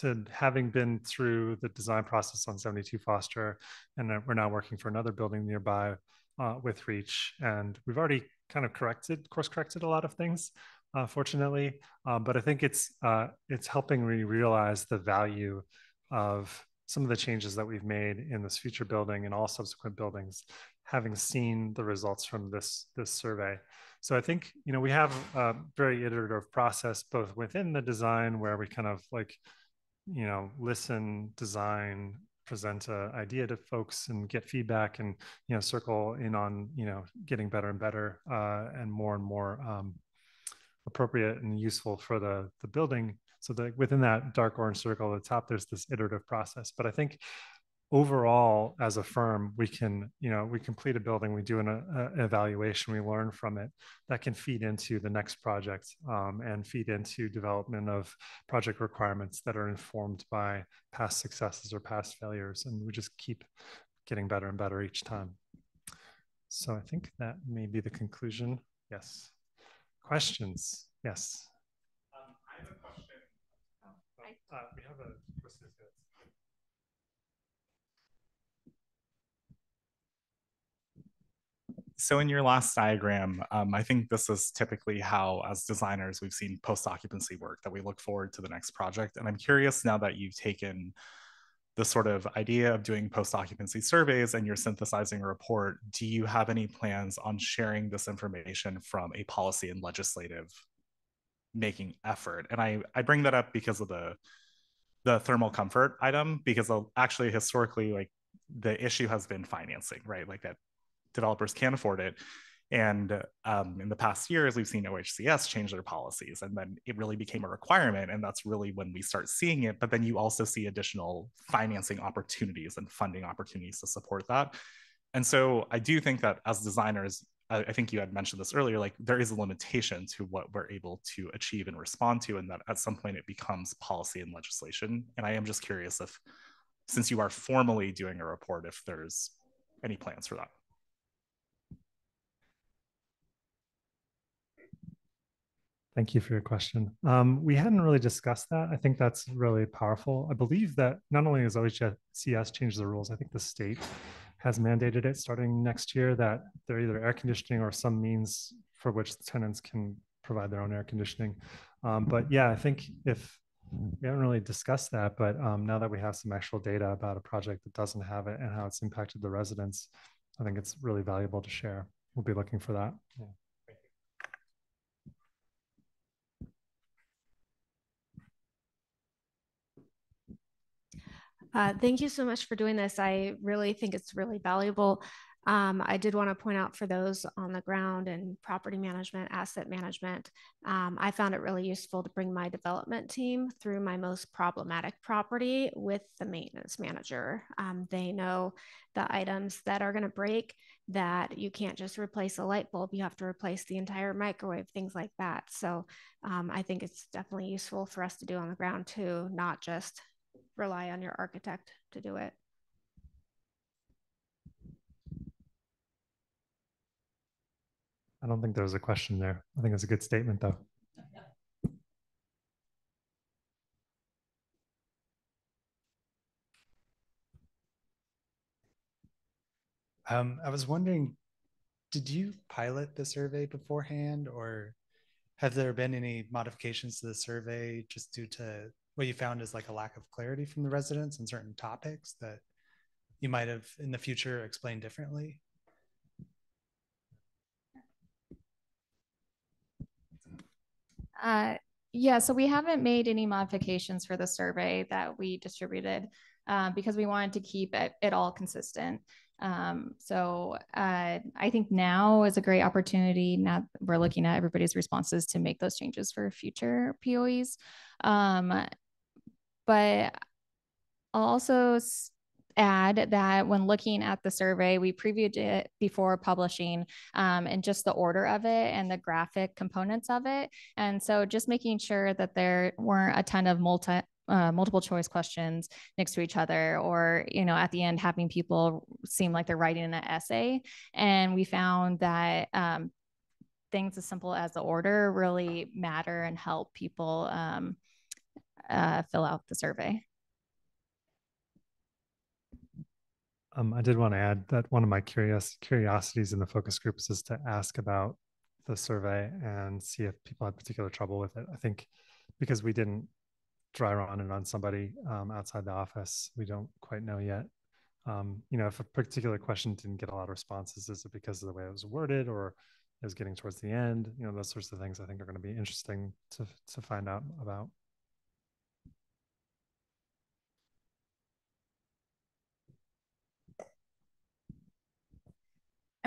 to having been through the design process on 72 Foster, and we're now working for another building nearby uh, with Reach, and we've already kind of corrected, course corrected a lot of things, uh, fortunately. Um, but I think it's uh, it's helping me realize the value of some of the changes that we've made in this future building and all subsequent buildings having seen the results from this this survey. So I think you know we have a very iterative process both within the design where we kind of like you know listen, design, present an idea to folks and get feedback and you know circle in on you know getting better and better uh, and more and more um, appropriate and useful for the the building. So that within that dark orange circle at the top, there's this iterative process. But I think overall, as a firm, we can, you know, we complete a building, we do an, a, evaluation, we learn from it. That can feed into the next project um, and feed into development of project requirements that are informed by past successes or past failures, and we just keep getting better and better each time. So I think that may be the conclusion. Yes. Questions? Yes. Um, I have a question. Uh, we have a So in your last diagram, um, I think this is typically how, as designers, we've seen post-occupancy work that we look forward to the next project. And I'm curious now that you've taken the sort of idea of doing post-occupancy surveys and you're synthesizing a report, do you have any plans on sharing this information from a policy and legislative making effort? And I, I bring that up because of the the thermal comfort item, because actually historically, like the issue has been financing, right? Like that developers can't afford it. And um, in the past years, we've seen OHCS change their policies, and then it really became a requirement. And that's really when we start seeing it. But then you also see additional financing opportunities and funding opportunities to support that. And so I do think that as designers, I, I think you had mentioned this earlier, like there is a limitation to what we're able to achieve and respond to, and that at some point it becomes policy and legislation. And I am just curious if, since you are formally doing a report, if there's any plans for that. Thank you for your question. Um, we hadn't really discussed that. I think that's really powerful. I believe that not only has OHCS changed the rules, I think the state has mandated it starting next year that they're either air conditioning or some means for which the tenants can provide their own air conditioning. Um, but yeah, I think if we haven't really discussed that, but um, now that we have some actual data about a project that doesn't have it and how it's impacted the residents, I think it's really valuable to share. We'll be looking for that. Yeah. Uh, thank you so much for doing this. I really think it's really valuable. Um, I did want to point out for those on the ground and property management, asset management, um, I found it really useful to bring my development team through my most problematic property with the maintenance manager. Um, they know the items that are going to break, that you can't just replace a light bulb, you have to replace the entire microwave, things like that. So um, I think it's definitely useful for us to do on the ground too, not just rely on your architect to do it. I don't think there was a question there. I think it's a good statement though. Um, I was wondering, did you pilot the survey beforehand or have there been any modifications to the survey just due to what you found is like a lack of clarity from the residents on certain topics that you might have in the future explained differently? Uh, yeah, so we haven't made any modifications for the survey that we distributed uh, because we wanted to keep it, it all consistent. Um, so uh, I think now is a great opportunity. Now we're looking at everybody's responses to make those changes for future POEs. Um, but I'll also add that when looking at the survey, we previewed it before publishing um, and just the order of it and the graphic components of it. And so just making sure that there weren't a ton of multi uh, multiple choice questions next to each other or you know at the end having people seem like they're writing an essay and we found that um, things as simple as the order really matter and help people um, uh, fill out the survey. Um, I did want to add that one of my curious curiosities in the focus groups is to ask about the survey and see if people had particular trouble with it. I think because we didn't dry run it on somebody um, outside the office, we don't quite know yet. Um, you know, if a particular question didn't get a lot of responses, is it because of the way it was worded or it was getting towards the end? You know, those sorts of things I think are going to be interesting to to find out about.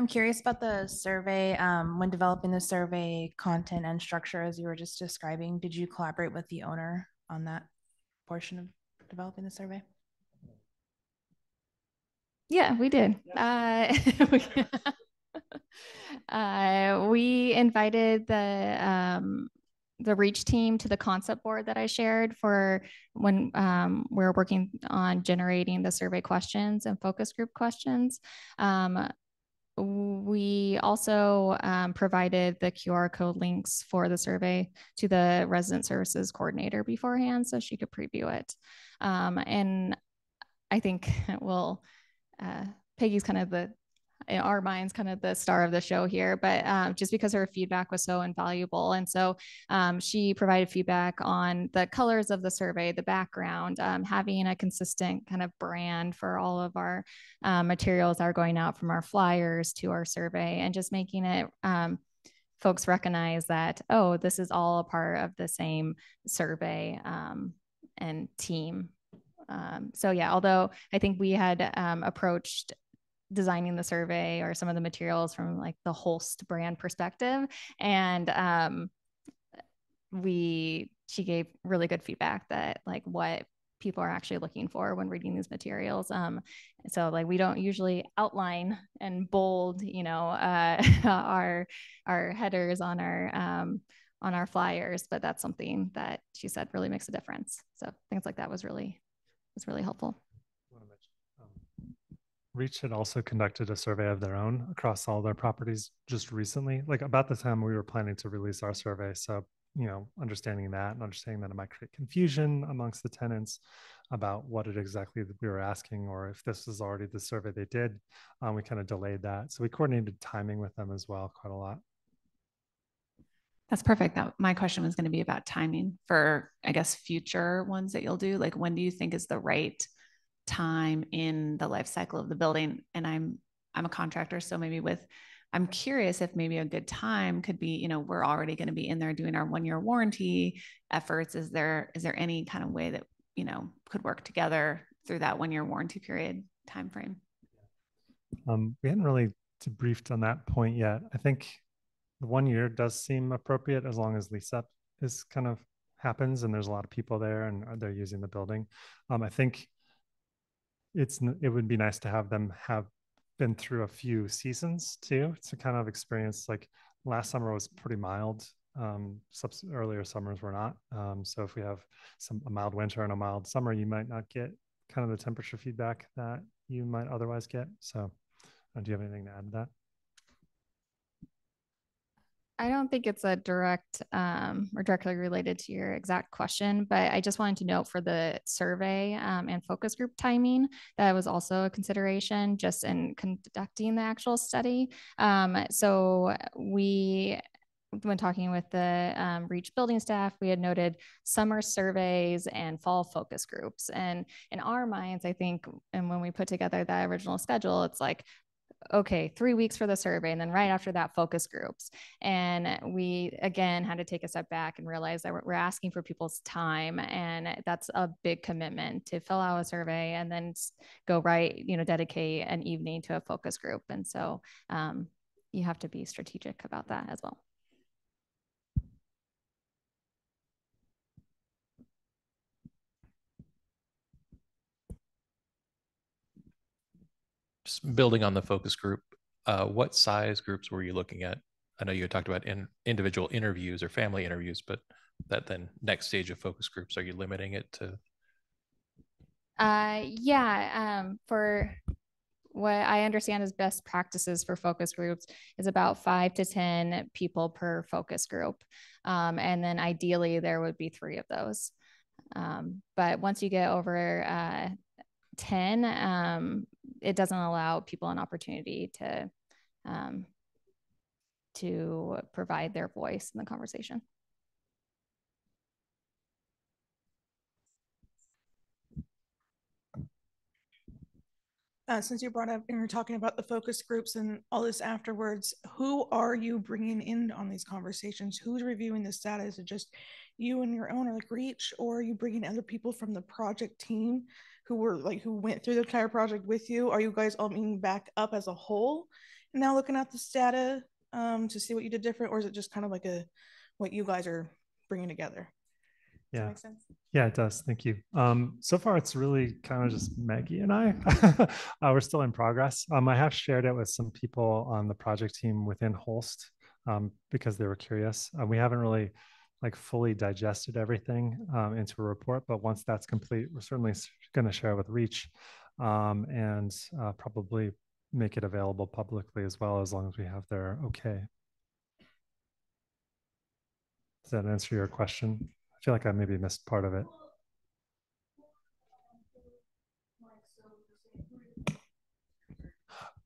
I'm curious about the survey. Um, when developing the survey content and structure, as you were just describing, did you collaborate with the owner on that portion of developing the survey? Yeah, we did. Uh, uh, we invited the um, the reach team to the concept board that I shared for when um, we're working on generating the survey questions and focus group questions. Um, we also um, provided the QR code links for the survey to the resident services coordinator beforehand so she could preview it. Um, and I think, well, uh, Peggy's kind of the our minds kind of the star of the show here but um, just because her feedback was so invaluable. And so um, she provided feedback on the colors of the survey the background um, having a consistent kind of brand for all of our um, materials that are going out from our flyers to our survey and just making it um, folks recognize that oh this is all a part of the same survey um, and team. So yeah, although I think we had approached designing the survey or some of the materials from like the Holst brand perspective, and um, we she gave really good feedback that like what people are actually looking for when reading these materials. Um, so like we don't usually outline and bold, you know, uh, our our headers on our um, on our flyers, but that's something that she said really makes a difference. So things like that was really was really helpful. Reach had also conducted a survey of their own across all their properties just recently, like about the time we were planning to release our survey. So, you know, understanding that and understanding that it might create confusion amongst the tenants about what it exactly that we were asking, or if this was already the survey they did, um, we kind of delayed that. So we coordinated timing with them as well quite a lot. That's perfect. That my question was going to be about timing for, I guess, future ones that you'll do. Like, when do you think is the right time in the life cycle of the building? And I'm I'm a contractor, so maybe with I'm curious if maybe a good time could be, you know, we're already going to be in there doing our one year warranty efforts. Is there is there any kind of way that you know could work together through that one year warranty period time frame? Um, we hadn't really debriefed on that point yet. I think the one year does seem appropriate as long as lease up is kind of happens and there's a lot of people there and they're using the building. Um, I think it's it would be nice to have them have been through a few seasons too to kind of experience like last summer was pretty mild um subs- earlier summers were not um so if we have some a mild winter and a mild summer you might not get kind of the temperature feedback that you might otherwise get so uh, do you have anything to add to that I don't think it's a direct um, or directly related to your exact question, but I just wanted to note for the survey um, and focus group timing that was also a consideration just in conducting the actual study. Um, so we when talking with the um, reach building staff we had noted summer surveys and fall focus groups and in our minds i think and when we put together that original schedule it's like okay, three weeks for the survey. And then right after that, focus groups. And we, again, had to take a step back and realize that we're asking for people's time. And that's a big commitment to fill out a survey and then go right, you know, dedicate an evening to a focus group. And so um, you have to be strategic about that as well. Building on the focus group, uh, what size groups were you looking at? I know you talked about in individual interviews or family interviews, but that then next stage of focus groups, are you limiting it to? Uh, yeah, um, for what I understand as best practices for focus groups is about five to 10 people per focus group. Um, and then ideally there would be three of those. Um, but once you get over uh, 10, um, it doesn't allow people an opportunity to um, to provide their voice in the conversation. Uh, since you brought up and you're talking about the focus groups and all this afterwards, who are you bringing in on these conversations? Who's reviewing the data? Is it just you and your owner, like Reach, or are you bringing other people from the project team who were like who went through the entire project with you? Are you guys all meeting back up as a whole and now looking at this data um, to see what you did different, or is it just kind of like a what you guys are bringing together? Yeah. make sense? Yeah, it does. Thank you. Um, so far, it's really kind of just Maggie and I. uh, we're still in progress. Um, I have shared it with some people on the project team within Holst um, because they were curious. Uh, we haven't really like fully digested everything um, into a report, but once that's complete, we're certainly going to share with Reach um, and uh, probably make it available publicly as well, as long as we have their okay. Does that answer your question? I feel like I maybe missed part of it.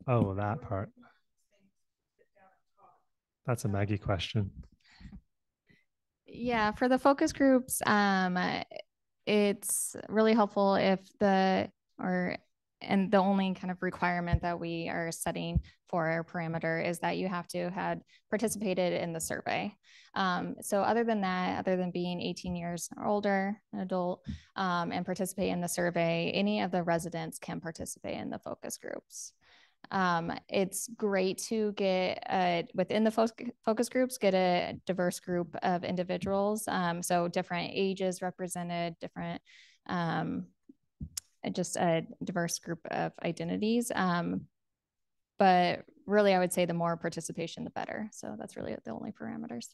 Oh, that part. That's a Maggie question. Yeah, for the focus groups, um, it's really helpful if the or and the only kind of requirement that we are setting for our parameter is that you have to had participated in the survey. Um, so other than that, other than being 18 years or older, an adult, um, and participate in the survey, any of the residents can participate in the focus groups. Um, it's great to get a, within the focus groups, get a diverse group of individuals. Um, so different ages represented, different, um, just a diverse group of identities. Um, but really, I would say the more participation, the better. So that's really the only parameters.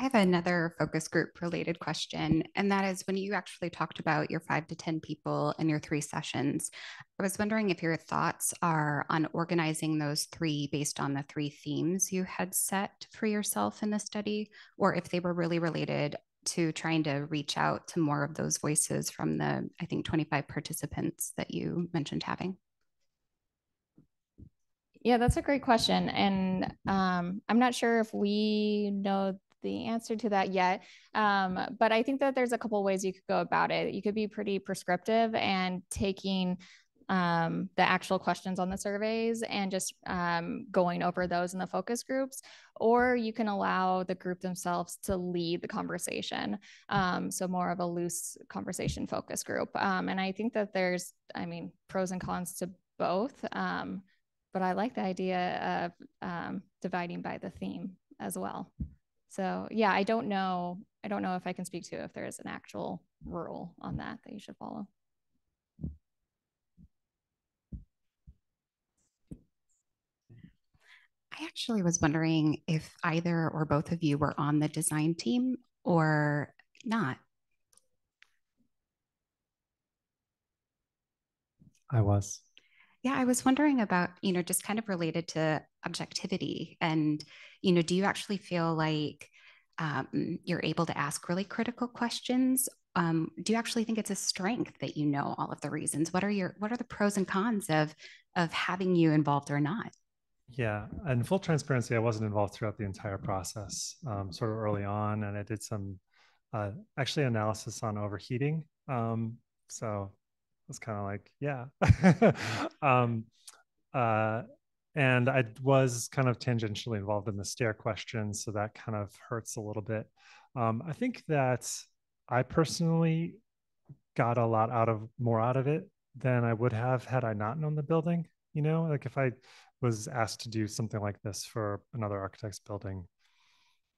I have another focus group related question, and that is when you actually talked about your five to 10 people and your three sessions, I was wondering if your thoughts are on organizing those three based on the three themes you had set for yourself in the study, or if they were really related to trying to reach out to more of those voices from the, I think, 25 participants that you mentioned having? Yeah, that's a great question. And um, I'm not sure if we know the answer to that yet. Um, but I think that there's a couple ways you could go about it. You could be pretty prescriptive and taking um, the actual questions on the surveys and just um, going over those in the focus groups, or you can allow the group themselves to lead the conversation. Um, so more of a loose conversation focus group. Um, and I think that there's, I mean, pros and cons to both. Um, but I like the idea of um, dividing by the theme as well. So yeah, I don't know. I don't know if I can speak to if there is an actual rule on that that you should follow. I actually was wondering if either or both of you were on the design team or not. I was. Yeah, I was wondering about, you know, just kind of related to objectivity. And, you know, do you actually feel like um, you're able to ask really critical questions? Um, do you actually think it's a strength that you know all of the reasons? What are your what are the pros and cons of of having you involved or not? Yeah, and full transparency, I wasn't involved throughout the entire process, um, sort of early on, and I did some uh, actually analysis on overheating. Um, so it's kind of like, yeah. um, uh, and I was kind of tangentially involved in the stair question, so that kind of hurts a little bit. Um, I think that I personally got a lot out of more out of it than I would have had I not known the building. You know, like if I was asked to do something like this for another architect's building,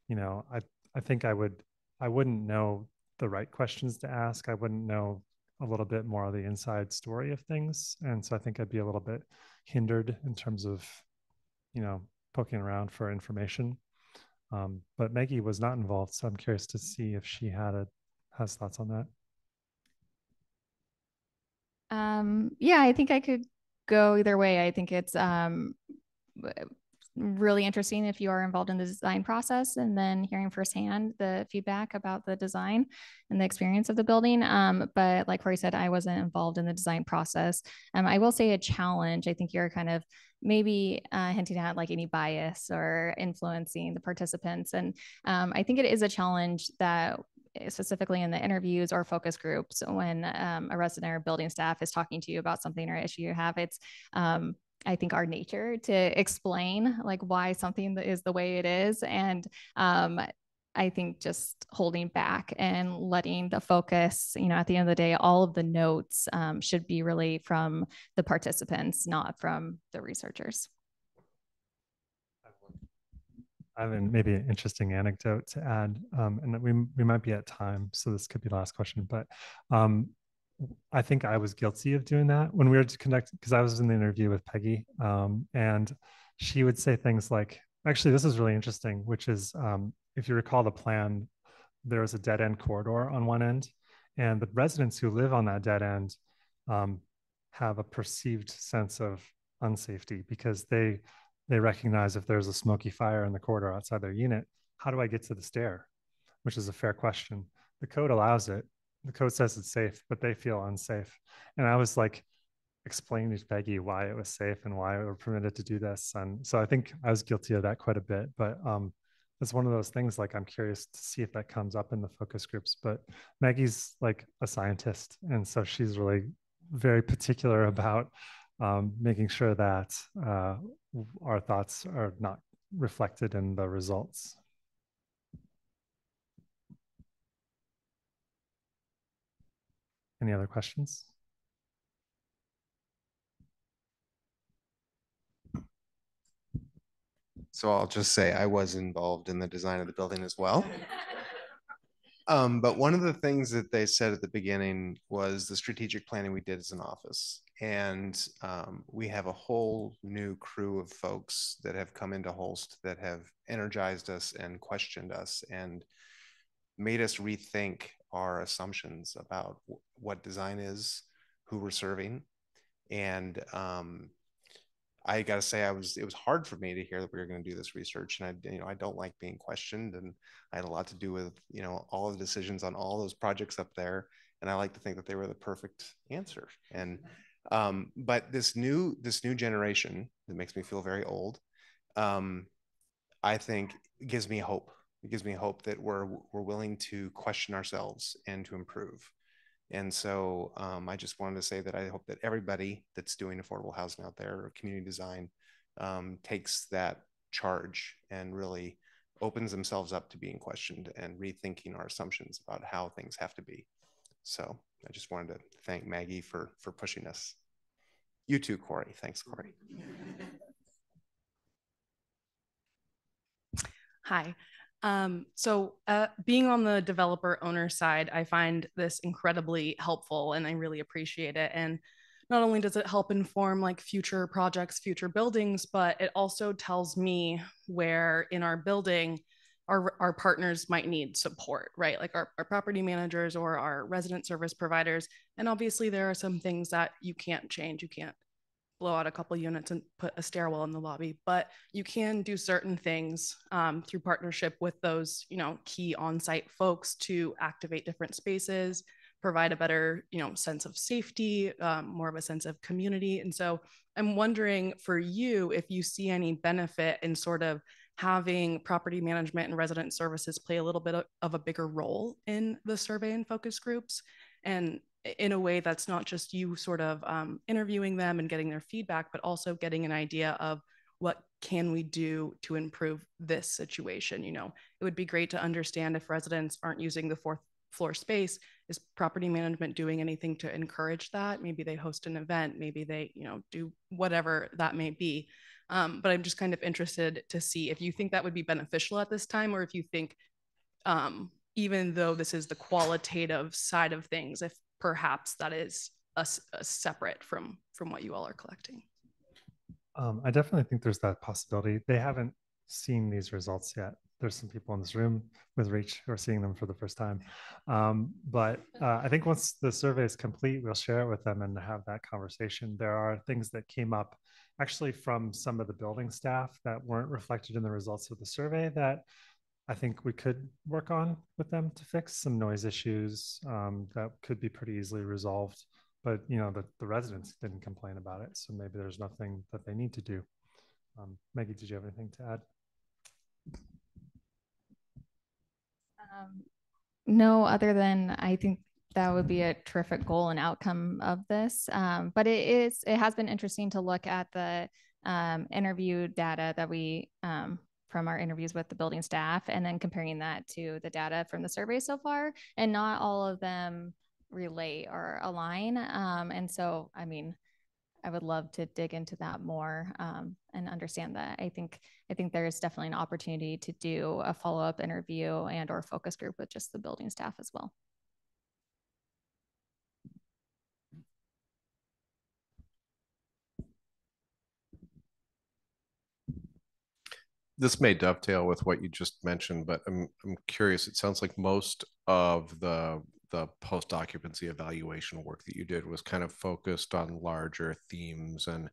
you know, I I think I would I wouldn't know the right questions to ask. I wouldn't know a little bit more of the inside story of things. And so I think I'd be a little bit hindered in terms of, you know, poking around for information. Um, but Maggie was not involved, so I'm curious to see if she had a has thoughts on that. Um, yeah, I think I could go either way. I think it's um, really interesting if you are involved in the design process and then hearing firsthand the feedback about the design and the experience of the building. Um, but like Cory said, I wasn't involved in the design process. Um, I will say a challenge. I think you're kind of maybe uh, hinting at like any bias or influencing the participants. And um, I think it is a challenge that specifically in the interviews or focus groups when um, a resident or building staff is talking to you about something or issue you have it's um, I think our nature to explain like why something is the way it is. And um, I think just holding back and letting the focus, you know, at the end of the day, all of the notes um, should be really from the participants, not from the researchers. I have an, maybe an interesting anecdote to add, um, and we we might be at time, so this could be the last question. But um, I think I was guilty of doing that when we were connected because I was in the interview with Peggy, um, and she would say things like, "Actually, this is really interesting," which is, um, if you recall the plan, there was a dead end corridor on one end, and the residents who live on that dead end um, have a perceived sense of unsafety because they they recognize if there's a smoky fire in the corridor outside their unit, how do I get to the stair? Which is a fair question. The code allows it. The code says it's safe, but they feel unsafe. And I was like explaining to Peggy why it was safe and why we were permitted to do this. And so I think I was guilty of that quite a bit. But um, it's one of those things like I'm curious to see if that comes up in the focus groups. But Maggie's like a scientist. And so she's really very particular about um, making sure that uh, our thoughts are not reflected in the results. Any other questions? So I'll just say I was involved in the design of the building as well. Um, but one of the things that they said at the beginning was the strategic planning we did as an office. And um, we have a whole new crew of folks that have come into Holst that have energized us and questioned us and made us rethink our assumptions about what design is, who we're serving. And um, I got to say, I was it was hard for me to hear that we were going to do this research, and I you know I don't like being questioned, and I had a lot to do with you know all the decisions on all those projects up there, and I like to think that they were the perfect answer. And um, but this new this new generation that makes me feel very old, um, I think gives me hope. It gives me hope that we're we're willing to question ourselves and to improve. And so um, I just wanted to say that I hope that everybody that's doing affordable housing out there or community design um, takes that charge and really opens themselves up to being questioned and rethinking our assumptions about how things have to be. So I just wanted to thank Maggie for for pushing us. You too, Cory. Thanks, Cory. Hi. Um, so uh, being on the developer owner side, I find this incredibly helpful and I really appreciate it. And not only does it help inform like future projects, future buildings, but it also tells me where in our building our, our partners might need support, right? Like our, our property managers or our resident service providers. And obviously there are some things that you can't change. You can't blow out a couple units and put a stairwell in the lobby but you can do certain things um, through partnership with those you know key on-site folks to activate different spaces provide a better you know sense of safety um, more of a sense of community. And so i'm wondering for you if you see any benefit in sort of having property management and resident services play a little bit of a bigger role in the survey and focus groups and in a way that's not just you sort of um, interviewing them and getting their feedback, but also getting an idea of what can we do to improve this situation. You know, it would be great to understand if residents aren't using the fourth floor space, is property management doing anything to encourage that? Maybe they host an event, maybe they, you know, do whatever that may be. Um, but I'm just kind of interested to see if you think that would be beneficial at this time, or if you think, um, even though this is the qualitative side of things, if perhaps that is a, a separate from from what you all are collecting. Um, I definitely think there's that possibility. They haven't seen these results yet. There's some people in this room with Reach who are seeing them for the first time. Um, but uh, I think once the survey is complete, we'll share it with them and have that conversation. There are things that came up actually from some of the building staff that weren't reflected in the results of the survey that I think we could work on with them to fix some noise issues um, that could be pretty easily resolved. But you know, the, the residents didn't complain about it, so maybe there's nothing that they need to do. Um, Maggie, did you have anything to add? Um, no, other than I think that would be a terrific goal and outcome of this. Um, but it is it has been interesting to look at the um, interview data that we um, from our interviews with the building staff and then comparing that to the data from the survey so far. And not all of them relate or align. Um, and so, I mean, I would love to dig into that more um, and understand that. I think I think there's definitely an opportunity to do a follow up interview and or focus group with just the building staff as well. This may dovetail with what you just mentioned, but I'm I'm curious. It sounds like most of the the post occupancy evaluation work that you did was kind of focused on larger themes and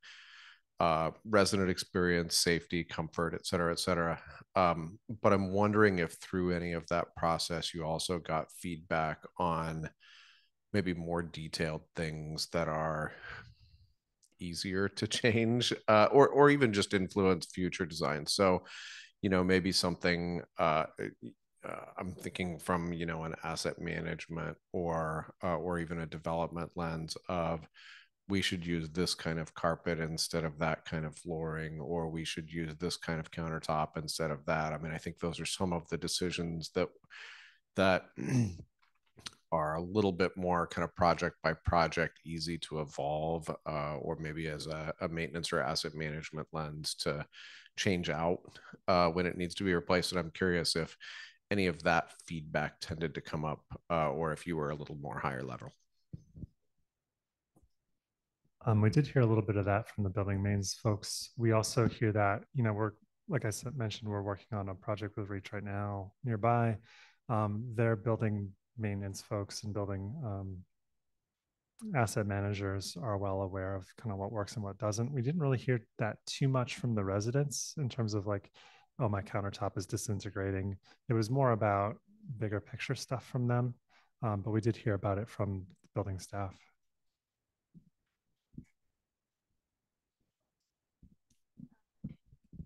uh, resident experience, safety, comfort, et cetera, et cetera. Um, but I'm wondering if through any of that process, you also got feedback on maybe more detailed things that are easier to change uh, or or even just influence future designs so you know maybe something uh, uh, i'm thinking from you know an asset management or uh, or even a development lens of we should use this kind of carpet instead of that kind of flooring or we should use this kind of countertop instead of that. I mean i think those are some of the decisions that that are a little bit more kind of project by project, easy to evolve, uh, or maybe as a, a, maintenance or asset management lens to change out uh, when it needs to be replaced. And I'm curious if any of that feedback tended to come up, uh, or if you were a little more higher level. Um, we did hear a little bit of that from the building mains folks. We also hear that, you know, we're, like I said, mentioned, we're working on a project with Reach right now nearby. Um, they're building maintenance folks and building um, asset managers are well aware of kind of what works and what doesn't. We didn't really hear that too much from the residents in terms of like, oh, my countertop is disintegrating. It was more about bigger picture stuff from them, um, but we did hear about it from building staff.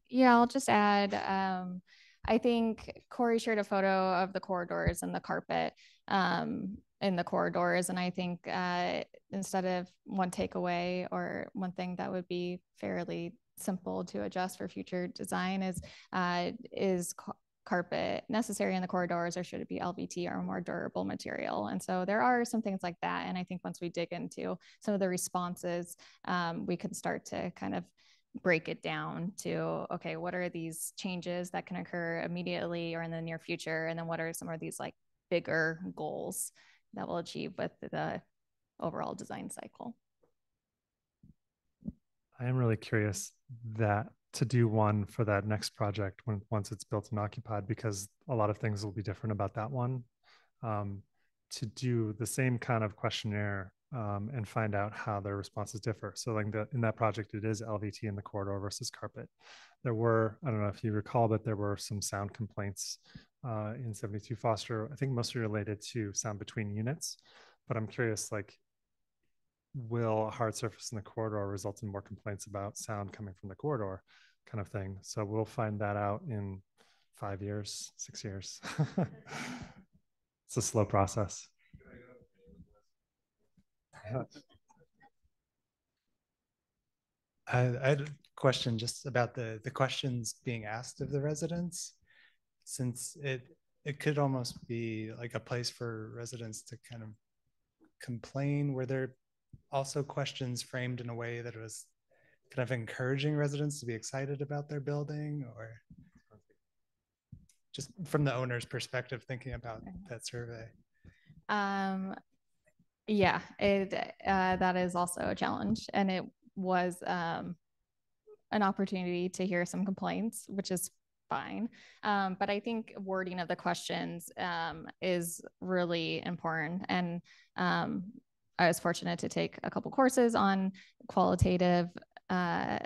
Yeah, I'll just add. Um, I think Cory shared a photo of the corridors and the carpet um, in the corridors. And I think uh, instead of one takeaway or one thing that would be fairly simple to adjust for future design is uh, is carpet necessary in the corridors or should it be LVT or more durable material? And so there are some things like that. And I think once we dig into some of the responses, um, we can start to kind of break it down to okay what are these changes that can occur immediately or in the near future and then what are some of these like bigger goals that we'll achieve with the overall design cycle i am really curious that to do one for that next project when once it's built and occupied because a lot of things will be different about that one um, to do the same kind of questionnaire um, and find out how their responses differ. So like the, in that project, it is LVT in the corridor versus carpet. There were, I don't know if you recall, but there were some sound complaints uh, in 72 Foster. I think mostly related to sound between units, but I'm curious, like, will a hard surface in the corridor result in more complaints about sound coming from the corridor kind of thing? So we'll find that out in five years, six years. it's a slow process. I, I had a question just about the the questions being asked of the residents, since it it could almost be like a place for residents to kind of complain. Were there also questions framed in a way that was kind of encouraging residents to be excited about their building, or just from the owner's perspective, thinking about that survey? Um, yeah, it uh, that is also a challenge, and it was um, an opportunity to hear some complaints, which is fine. Um, but I think wording of the questions um, is really important, and um, I was fortunate to take a couple courses on qualitative uh,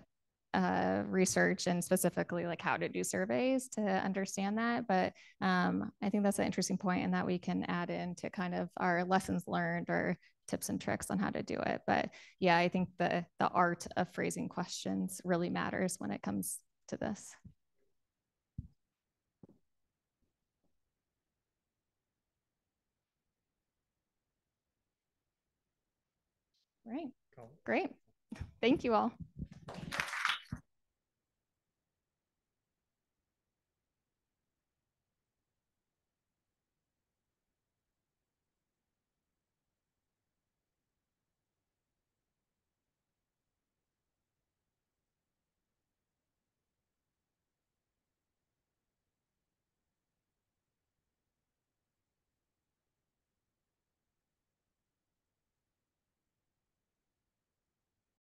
uh, research and specifically like how to do surveys to understand that. But um, I think that's an interesting point and that we can add into kind of our lessons learned or tips and tricks on how to do it. But yeah, I think the the art of phrasing questions really matters when it comes to this. Right. Cool. Great. Thank you all.